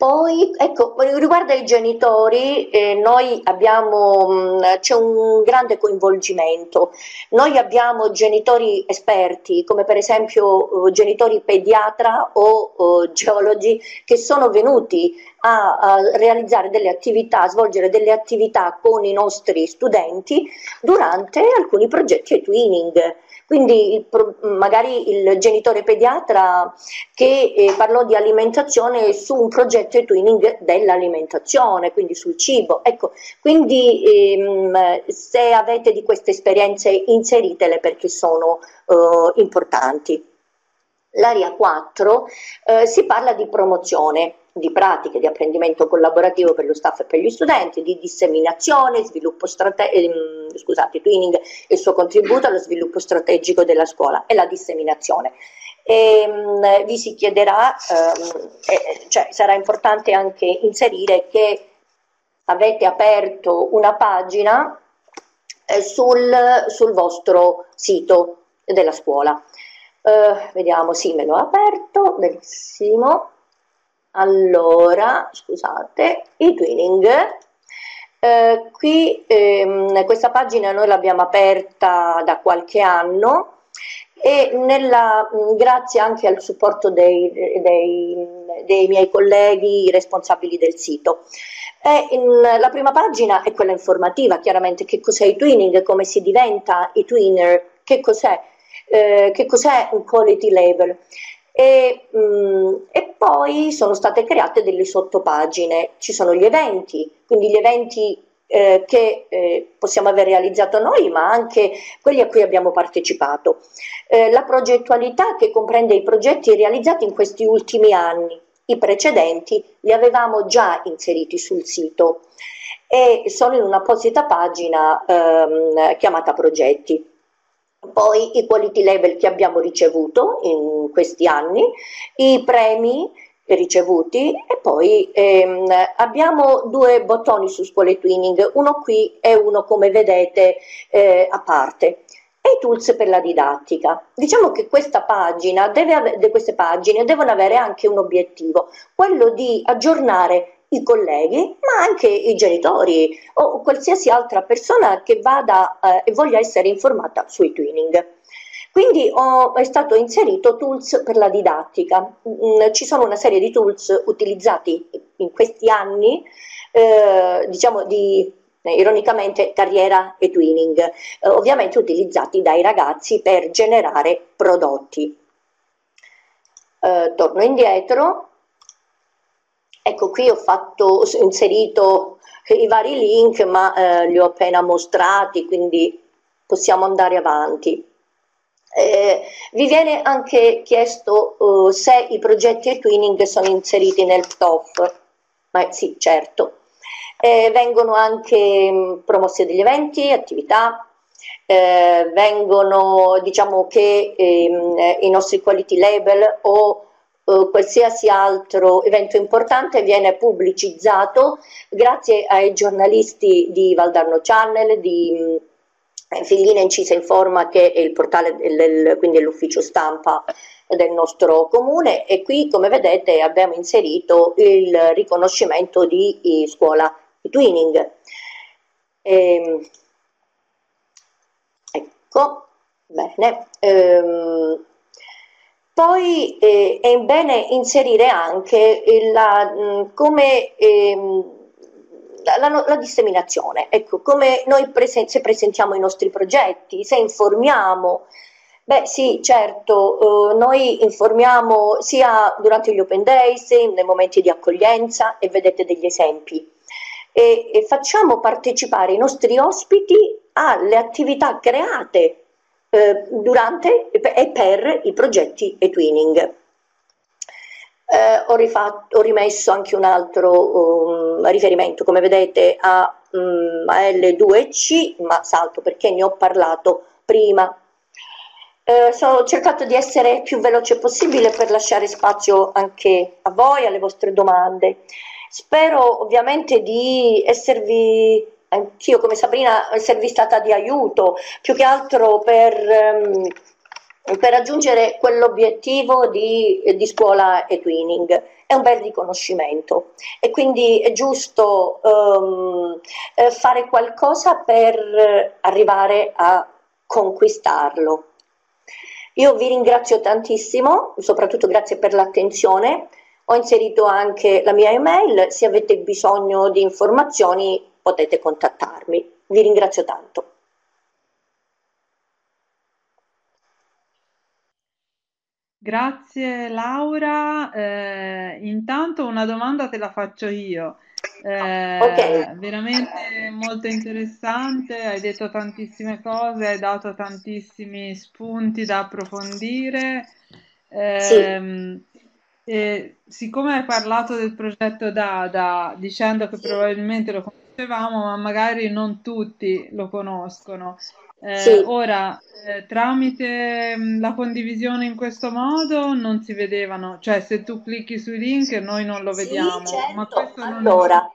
Poi, ecco, riguardo ai genitori, eh, noi abbiamo, mm, c'è un grande coinvolgimento. Noi abbiamo genitori esperti, come per esempio uh, genitori pediatra o uh, geologi, che sono venuti a, a, realizzare delle attività, a svolgere delle attività con i nostri studenti durante alcuni progetti e twinning. Quindi il, magari il genitore pediatra che eh, parlò di alimentazione su un progetto e twinning dell'alimentazione, quindi sul cibo. Ecco, quindi ehm, se avete di queste esperienze inseritele perché sono eh, importanti. L'area 4 eh, si parla di promozione di pratiche di apprendimento collaborativo per lo staff e per gli studenti, di disseminazione, sviluppo strategico, ehm, scusate, twinning il suo contributo allo sviluppo strategico della scuola e la disseminazione. E, mh, vi si chiederà, ehm, eh, cioè sarà importante anche inserire che avete aperto una pagina eh, sul, sul vostro sito della scuola. Uh, vediamo, sì, me l'ho aperto, benissimo. Allora, scusate, i twinning. Eh, qui ehm, questa pagina noi l'abbiamo aperta da qualche anno e nella, grazie anche al supporto dei, dei, dei miei colleghi responsabili del sito. In, la prima pagina è quella informativa, chiaramente. Che cos'è i twinning, come si diventa i twinner, che cos'è, eh, che cos'è un quality label e, mh, mm, e, poi sono state create delle sottopagine, ci sono gli eventi, quindi gli eventi eh, che eh, possiamo aver realizzato noi, ma anche quelli a cui abbiamo partecipato. Eh, la progettualità che comprende i progetti realizzati in questi ultimi anni, i precedenti li avevamo già inseriti sul sito. E sono in un'apposita pagina ehm, chiamata progetti poi i quality label che abbiamo ricevuto in questi anni, i premi ricevuti e poi ehm, abbiamo due bottoni su scuole twinning, uno qui e uno come vedete eh, a parte e i tools per la didattica. Diciamo che questa pagina deve, queste pagine devono avere anche un obiettivo, quello di aggiornare i colleghi, ma anche i genitori o qualsiasi altra persona che vada eh, e voglia essere informata sui twinning. Quindi ho, è stato inserito tools per la didattica. Mm, ci sono una serie di tools utilizzati in questi anni, eh, diciamo di eh, ironicamente carriera e twinning, eh, ovviamente utilizzati dai ragazzi per generare prodotti. Eh, torno indietro, Ecco, qui ho, fatto, ho inserito i vari link, ma eh, li ho appena mostrati, quindi possiamo andare avanti. Eh, vi viene anche chiesto uh, se i progetti e twinning sono inseriti nel TOF, ma sì, certo. Eh, vengono anche mm, promossi degli eventi, attività, eh, vengono, diciamo che ehm, i nostri quality label o eh, qualsiasi altro evento importante viene pubblicizzato grazie ai giornalisti di Valdarno Channel, di eh, Figline Incisa Informa che è il portale, del, quindi è stampa del nostro comune e qui come vedete abbiamo inserito il riconoscimento di scuola di twinning. Ehm, ecco, bene. Ehm, poi eh, è bene inserire anche la, mm, come, ehm, la, la, disseminazione, ecco, come noi presen- se presentiamo i nostri progetti, se informiamo. Beh sì, certo, eh, noi informiamo sia durante gli open days, nei momenti di accoglienza e vedete degli esempi. E, e facciamo partecipare i nostri ospiti alle attività create eh, durante e per i progetti e-twinning. Eh, ho, rifatto, ho, rimesso anche un altro um, riferimento, come vedete, a, um, a L2C, ma salto perché ne ho parlato prima. Eh, ho cercato di essere più veloce possibile per lasciare spazio anche a voi, alle vostre domande. Spero ovviamente di esservi anch'io come Sabrina servi stata di aiuto, più che altro per, um, per raggiungere quell'obiettivo di, di, scuola e twinning, è un bel riconoscimento e quindi è giusto um, fare qualcosa per arrivare a conquistarlo. Io vi ringrazio tantissimo, soprattutto grazie per l'attenzione. Ho inserito anche la mia email, se avete bisogno di informazioni potete contattarmi. Vi ringrazio tanto. Grazie Laura. Eh, intanto una domanda te la faccio io. Eh, okay. Veramente molto interessante, hai detto tantissime cose, hai dato tantissimi spunti da approfondire. Eh, sì. Ehm, e siccome hai parlato del progetto Dada dicendo che probabilmente lo conoscevamo, ma magari non tutti lo conoscono, eh, sì. Ora, eh, tramite mm, la condivisione in questo modo non si vedevano, cioè se tu clicchi sui link noi non lo vediamo. Sì, certo. Ma questo allora,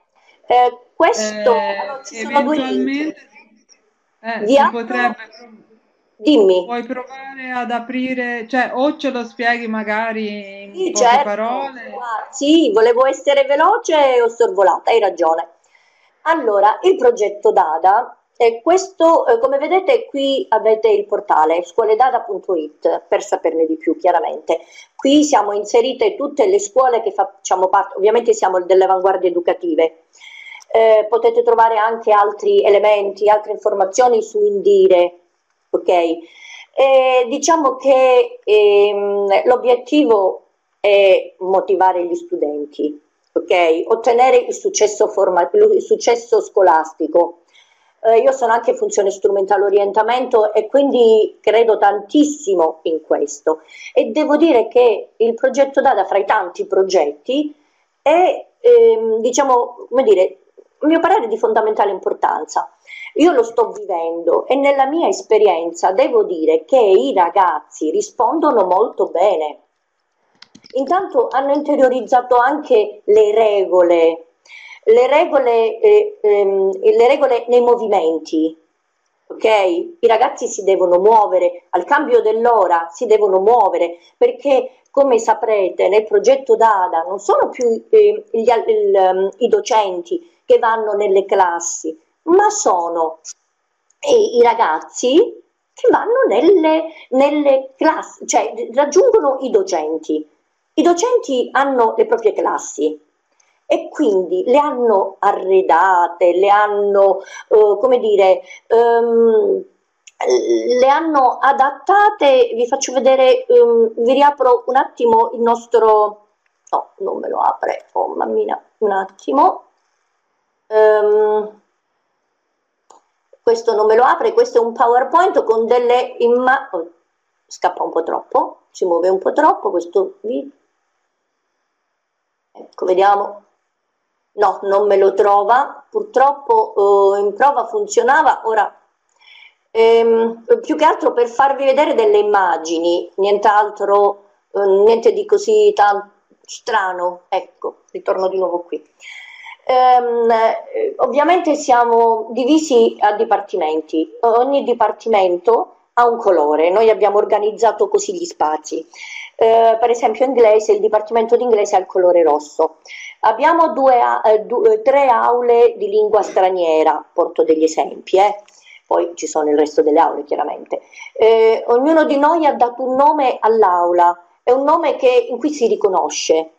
è... eh, questo eh, allora, ci sono eventualmente eh, si potrebbe Dimmi. Puoi provare ad aprire, cioè o ce lo spieghi magari in sì, poche certo. parole? Sì, volevo essere veloce e ho sorvolato, hai ragione. Allora, il progetto DADA e questo, eh, come vedete, qui avete il portale scuoledata.it per saperne di più, chiaramente. Qui siamo inserite tutte le scuole che facciamo parte, ovviamente siamo delle avanguardie educative. Eh, potete trovare anche altri elementi, altre informazioni su Indire, ok? E diciamo che ehm, l'obiettivo è motivare gli studenti, ok? Ottenere il successo, forma- il successo scolastico eh, io sono anche funzione strumentale orientamento e quindi credo tantissimo in questo e devo dire che il progetto DADA fra i tanti progetti è ehm, diciamo come dire a mio parere di fondamentale importanza. Io lo sto vivendo e nella mia esperienza devo dire che i ragazzi rispondono molto bene. Intanto hanno interiorizzato anche le regole le regole, eh, ehm, le regole nei movimenti, ok? I ragazzi si devono muovere, al cambio dell'ora si devono muovere perché come saprete nel progetto DADA non sono più eh, gli, il, um, i docenti che vanno nelle classi, ma sono eh, i ragazzi che vanno nelle, nelle classi, cioè raggiungono i docenti. I docenti hanno le proprie classi, e quindi le hanno arredate, le hanno, eh, come dire, ehm, le hanno adattate, vi faccio vedere, um, vi riapro un attimo il nostro, no, non me lo apre, oh mamma mia, un attimo, um, questo non me lo apre, questo è un PowerPoint con delle immagini, oh, scappa un po' troppo, si muove un po' troppo questo video, ecco, vediamo, No, non me lo trova. Purtroppo eh, in prova funzionava. Ora, ehm, più che altro per farvi vedere delle immagini, nient'altro, eh, niente di così tanto strano. Ecco, ritorno di nuovo qui. Eh, ovviamente siamo divisi a dipartimenti. Ogni dipartimento ha un colore. Noi abbiamo organizzato così gli spazi. Eh, per esempio inglese, il dipartimento di inglese ha il colore rosso. Abbiamo due, eh, due, tre aule di lingua straniera, porto degli esempi, eh. poi ci sono il resto delle aule chiaramente. Eh, ognuno di noi ha dato un nome all'aula, è un nome che, in cui si riconosce.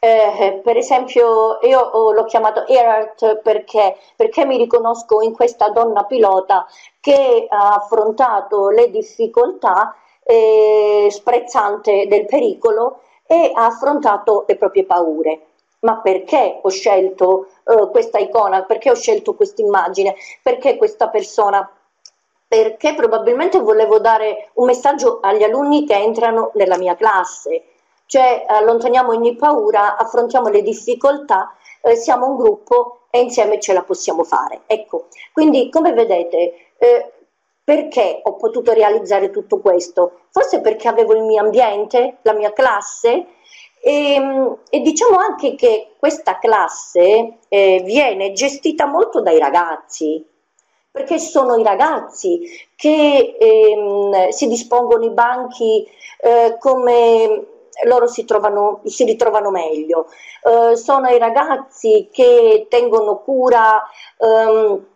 Eh, per esempio io l'ho chiamato Earth perché, perché mi riconosco in questa donna pilota che ha affrontato le difficoltà eh, sprezzante del pericolo e ha affrontato le proprie paure. Ma perché ho scelto uh, questa icona? Perché ho scelto questa immagine? Perché questa persona? Perché probabilmente volevo dare un messaggio agli alunni che entrano nella mia classe, cioè allontaniamo ogni paura, affrontiamo le difficoltà, eh, siamo un gruppo e insieme ce la possiamo fare. Ecco, quindi come vedete, eh, perché ho potuto realizzare tutto questo? Forse perché avevo il mio ambiente, la mia classe e, ehm, e diciamo anche che questa classe eh, viene gestita molto dai ragazzi, perché sono i ragazzi che ehm, si dispongono i banchi eh, come loro si, trovano, si ritrovano meglio. Eh, sono i ragazzi che tengono cura ehm,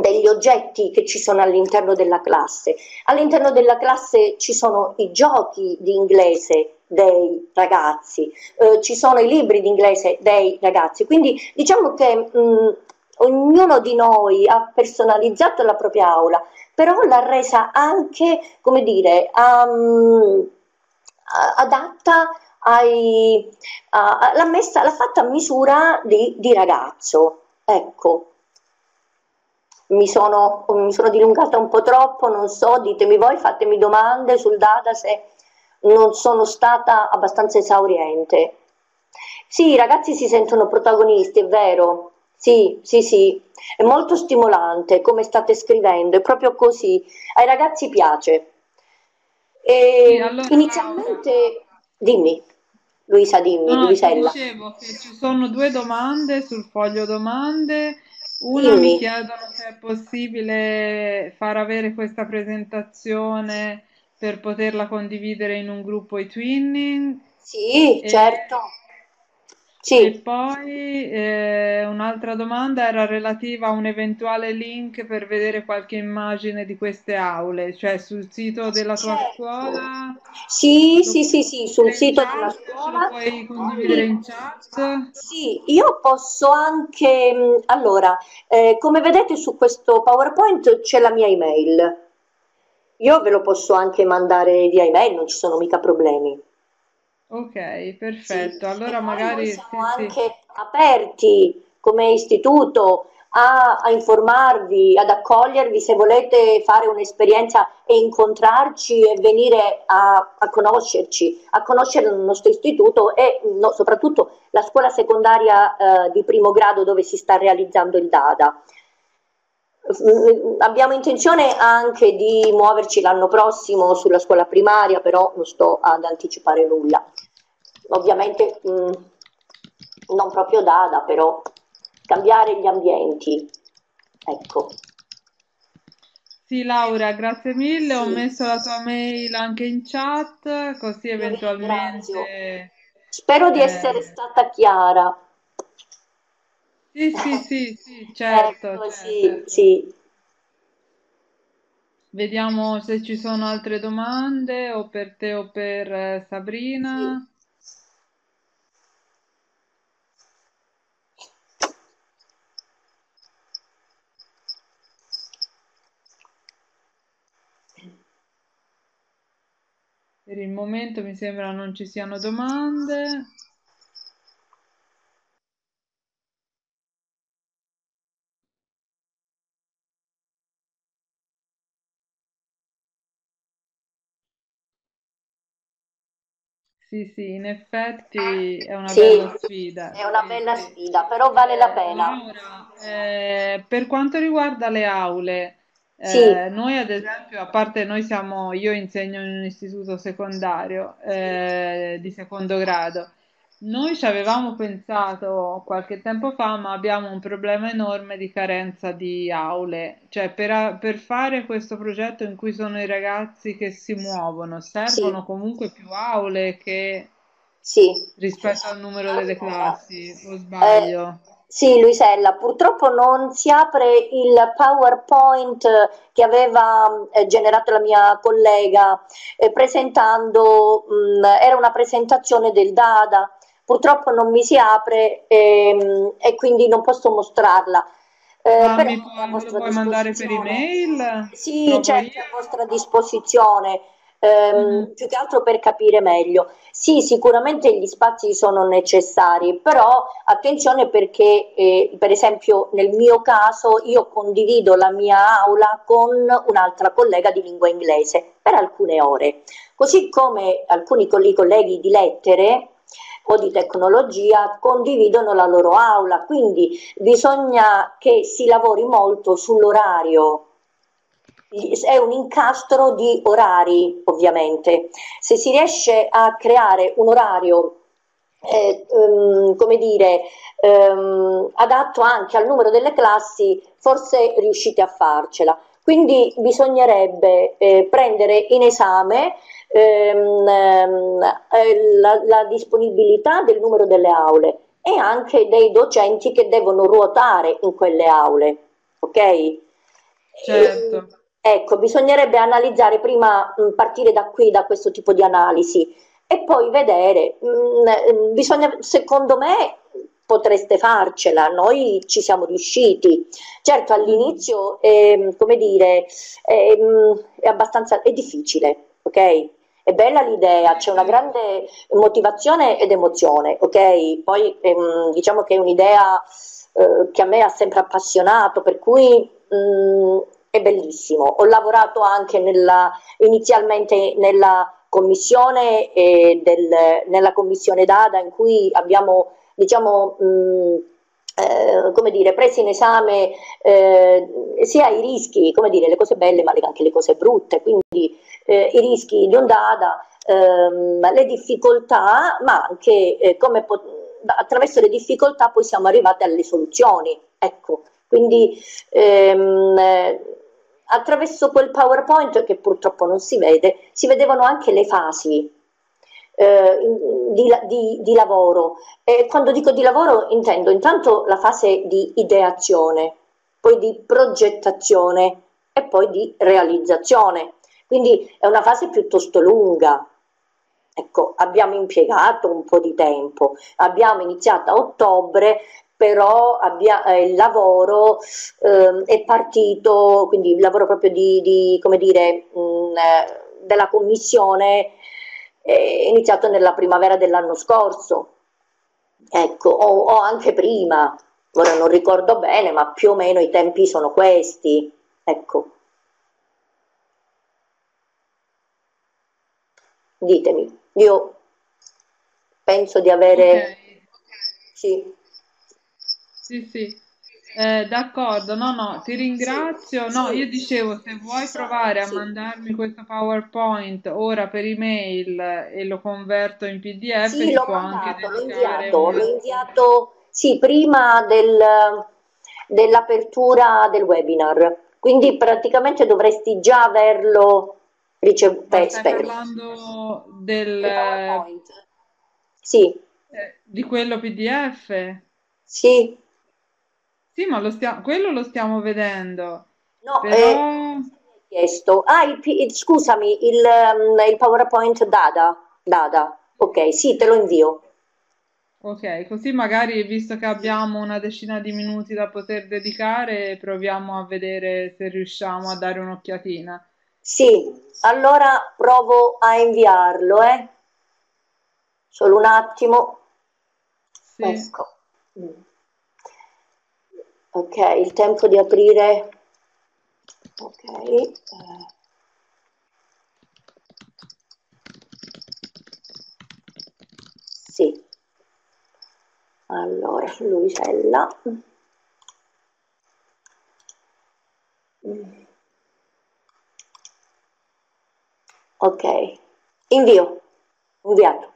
degli oggetti che ci sono all'interno della classe. All'interno della classe ci sono i giochi di inglese dei ragazzi, eh, ci sono i libri di inglese dei ragazzi, quindi diciamo che mh, ognuno di noi ha personalizzato la propria aula, però l'ha resa anche, come dire, um, adatta ai, a, l'ha, messa, l'ha fatta a misura di, di ragazzo. Ecco, mi sono, mi sono, dilungata un po' troppo, non so, ditemi voi, fatemi domande sul data se non sono stata abbastanza esauriente. Sì, i ragazzi si sentono protagonisti, è vero. Sì, sì, sì, è molto stimolante come state scrivendo, è proprio così. Ai ragazzi piace. E allora, inizialmente, dimmi, Luisa, dimmi, no, Luisella. Dicevo che ci sono due domande sul foglio domande. Una dimmi. mi chiedono se è possibile far avere questa presentazione per poterla condividere in un gruppo e-twinning. Sì, e... certo. Sì. E poi eh, un'altra domanda era relativa a un eventuale link per vedere qualche immagine di queste aule, cioè sul sito della tua certo. scuola. Sì, sì, sì, sì, sul sito chat, della scuola. Lo puoi condividere in chat? Sì, io posso anche, mm, allora, eh, come vedete su questo PowerPoint c'è la mia email. Io ve lo posso anche mandare via email, non ci sono mica problemi. Ok, perfetto. Sì. Allora magari siamo sì, anche sì. aperti come istituto a, a, informarvi, ad accogliervi se volete fare un'esperienza e incontrarci e venire a, a conoscerci, a conoscere il nostro istituto e no, soprattutto la scuola secondaria eh, di primo grado dove si sta realizzando il DADA. Abbiamo intenzione anche di muoverci l'anno prossimo sulla scuola primaria, però non sto ad anticipare nulla. Ovviamente mh, mm, non proprio dada, però cambiare gli ambienti. Ecco. Sì, Laura, grazie mille. Sì. Ho messo la tua mail anche in chat, così eventualmente. Spero di eh... essere stata chiara. Sì, sì, sì, sì, certo, ecco, certo. Sì, sì. Vediamo se ci sono altre domande o per te o per eh, Sabrina. Per il momento mi sembra non ci siano domande. Sì, sì, in effetti è una Sì, bella sfida. è una Sì, bella sì. sfida, però vale la pena. Laura, eh, per quanto riguarda le aule, Sì, eh, noi ad esempio, a parte noi siamo, io insegno in un istituto secondario eh, di secondo grado, noi ci avevamo pensato qualche tempo fa, ma abbiamo un problema enorme di carenza di aule. Cioè, per, per fare questo progetto in cui sono i ragazzi che si muovono, servono comunque più aule che sì. rispetto al numero delle classi, o Eh, sbaglio? sì, Luisella, purtroppo non si apre il PowerPoint che aveva eh, generato la mia collega eh, presentando, mh, era una presentazione del DADA purtroppo non mi si apre ehm, e quindi non posso mostrarla. Eh, ah, mi puoi, puoi mandare per email? Sì, certo, a vostra disposizione. Ehm, mm-hmm. Più che altro per capire meglio. Sì, sicuramente gli spazi sono necessari, però attenzione perché, eh, per esempio, nel mio caso io condivido la mia aula con un'altra collega di lingua inglese per alcune ore, così come alcuni colleghi di lettere o di tecnologia condividono la loro aula, quindi bisogna che si lavori molto sull'orario. È un incastro di orari, ovviamente. Se si riesce a creare un orario eh, um, come dire, um, adatto anche al numero delle classi, forse riuscite a farcela. Quindi bisognerebbe eh, prendere in esame ehm, ehm, eh, la, la disponibilità del numero delle aule e anche dei docenti che devono ruotare in quelle aule, ok? Certo. E, ecco, bisognerebbe analizzare prima, mh, partire da qui, da questo tipo di analisi e poi vedere, mh, bisogna, secondo me, potreste farcela, noi ci siamo riusciti. Certo, all'inizio, eh, come dire, eh, è abbastanza, è difficile, ok? È bella l'idea, c'è una grande motivazione ed emozione, ok? Poi ehm, diciamo che è un'idea eh, che a me ha sempre appassionato, per cui mh, mm, è bellissimo. Ho lavorato anche nella, inizialmente nella commissione, eh, del, nella commissione DADA in cui abbiamo diciamo, mh, mm, eh, come dire, presi in esame eh, sia i rischi, come dire, le cose belle ma anche le cose brutte, quindi eh, i rischi di ondata, ehm, le difficoltà, ma anche eh, come attraverso le difficoltà poi siamo arrivati alle soluzioni. Ecco, quindi ehm, attraverso quel PowerPoint che purtroppo non si vede, si vedevano anche le fasi eh, di, di, di, lavoro. E quando dico di lavoro intendo intanto la fase di ideazione, poi di progettazione e poi di realizzazione. Quindi è una fase piuttosto lunga. Ecco, abbiamo impiegato un po' di tempo, abbiamo iniziato a ottobre, però abbia, eh, il lavoro eh, è partito, quindi il lavoro proprio di, di come dire, mh, mm, eh, della commissione è iniziato nella primavera dell'anno scorso, ecco, o, o anche prima, ora non ricordo bene, ma più o meno i tempi sono questi, ecco. Ditemi, io penso di avere... Okay. Sì. Sì, sì. Eh, d'accordo, no, no, ti ringrazio. No, io dicevo, se vuoi provare a mandarmi questo PowerPoint ora per email e lo converto in PDF, sì, l'ho mandato, l'ho inviato, un... l'ho inviato, sì, prima del, dell'apertura del webinar. Quindi praticamente dovresti già averlo ricevuto. Stai spero. parlando del... PowerPoint. Sì. Eh, di quello PDF? Sì. Sì, ma lo stiamo, quello lo stiamo vedendo. No, Però... eh, chiesto. Ah, il, il, scusami, il, um, il PowerPoint Dada. Dada. Ok, sì, te lo invio. Ok, così magari visto che abbiamo una decina di minuti da poter dedicare, proviamo a vedere se riusciamo a dare un'occhiatina. Sì, allora provo a inviarlo, eh. Solo un attimo. Sì. Ecco. Mm. Ok, il tempo di aprire. Ok. Eh. Sì. Allora, Luisella. Ok, invio, inviato.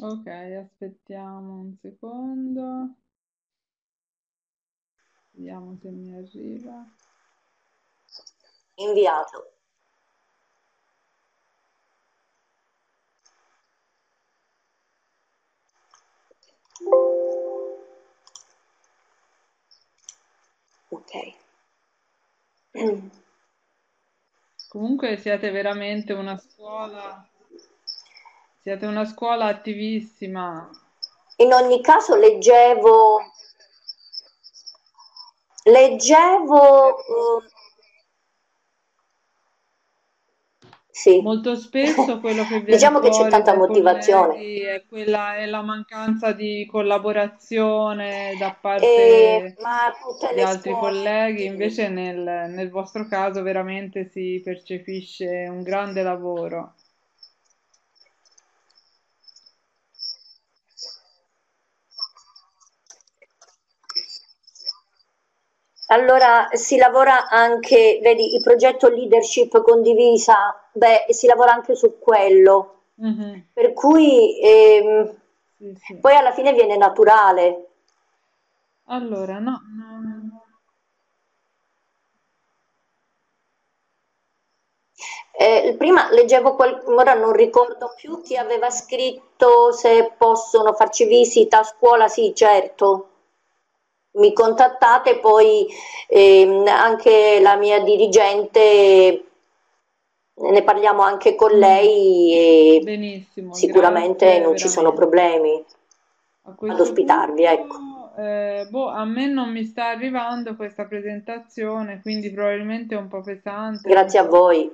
Ok, aspettiamo un secondo. Vediamo se mi arriva. Inviato. Ok. *clears throat* Comunque siete veramente una scuola siete una scuola attivissima. In ogni caso leggevo, leggevo, uh, sì. Molto spesso quello che *laughs* viene diciamo che c'è tanta motivazione. È, quella, è la mancanza di collaborazione da parte eh, di altri scuole, colleghi, invece nel, nel vostro caso veramente si percepisce un grande lavoro. Allora si lavora anche, vedi, il progetto leadership condivisa, beh, si lavora anche su quello, mm-hmm. per cui ehm, sì, sì. poi alla fine viene naturale. Allora, no, no. Eh, prima leggevo, qual- ora non ricordo più chi aveva scritto se possono farci visita a scuola, sì, certo. Mi contattate, poi ehm, anche la mia dirigente, ne parliamo anche con Mm. lei e Benissimo, sicuramente grazie non ci sono veramente. problemi ad ospitarvi, ecco. punto, eh, boh, a me non mi sta arrivando questa presentazione, quindi probabilmente è un po' pesante, Grazie a voi.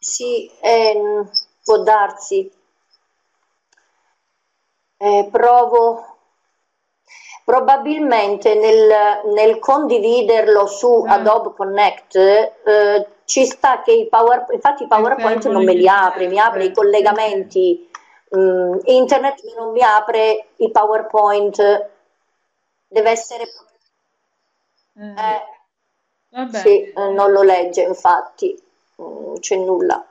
Sì, ehm, può darsi. Eh, provo probabilmente nel, nel condividerlo su Eh, Adobe Connect eh, ci sta che i Power, infatti i PowerPoint non me li apre, mi apre i sì. collegamenti mh, internet, ma non mi apre i PowerPoint, deve essere Eh, eh, sì, eh, non lo legge, infatti, non c'è nulla,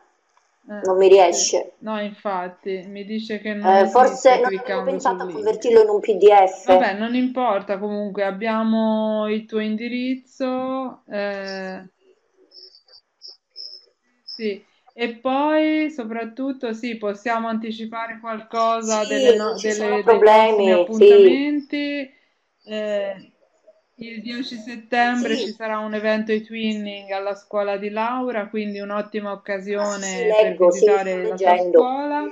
eh, non mi sì. riesce. No, infatti, mi dice che non Eh, forse non avevo pensato a convertirlo in un PDF. Vabbè, non importa, comunque abbiamo il tuo indirizzo, eh, sì, e poi soprattutto sì, possiamo anticipare qualcosa delle Sì, no- ci sono delle- prossimi problemi, sì, appuntamenti. Eh, il 10 settembre ci sì, sarà un evento di twinning alla scuola di Laura, quindi un'ottima ah, occasione per leggo, sto visitare la sua leggendo. scuola.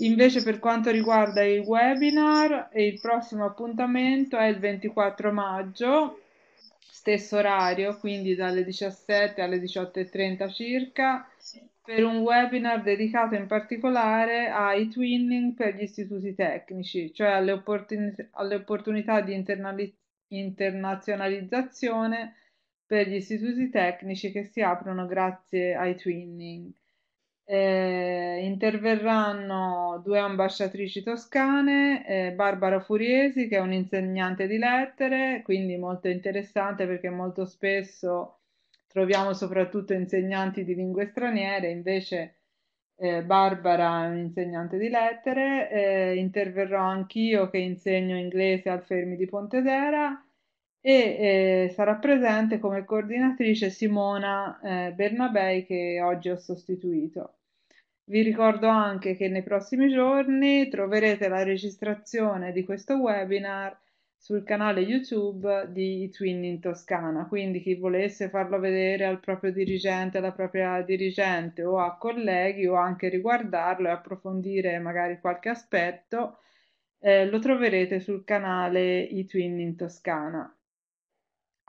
Invece per quanto riguarda il webinar, il prossimo appuntamento è il 24 maggio, stesso orario, quindi dalle 17 alle 18.30 circa, per un webinar dedicato in particolare ai twinning per gli istituti tecnici, cioè alle opportuni- alle opportunità di internali- internazionalizzazione per gli istituti tecnici che si aprono grazie ai twinning. Eh, interverranno due ambasciatrici toscane, eh, Barbara Furiesi, che è un'insegnante di lettere, quindi molto interessante perché molto spesso troviamo soprattutto insegnanti di lingue straniere, invece eh, Barbara è un'insegnante di lettere, eh, interverrò anch'io che insegno inglese al Fermi di Pontedera e eh, sarà presente come coordinatrice Simona eh, Bernabei che oggi ho sostituito. Vi ricordo anche che nei prossimi giorni troverete la registrazione di questo webinar sul canale YouTube di Twinning Toscana, quindi chi volesse farlo vedere al proprio dirigente, alla propria dirigente o a colleghi o anche riguardarlo e approfondire magari qualche aspetto, eh, lo troverete sul canale eTwinning Toscana.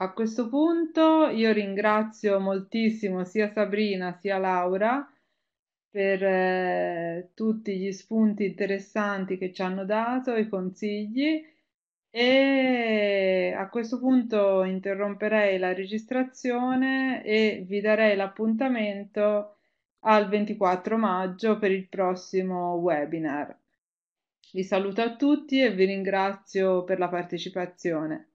A questo punto io ringrazio moltissimo sia Sabrina sia Laura per eh, tutti gli spunti interessanti che ci hanno dato, i consigli e a questo punto interromperei la registrazione e vi darei l'appuntamento al 24 maggio per il prossimo webinar. Vi saluto a tutti e vi ringrazio per la partecipazione.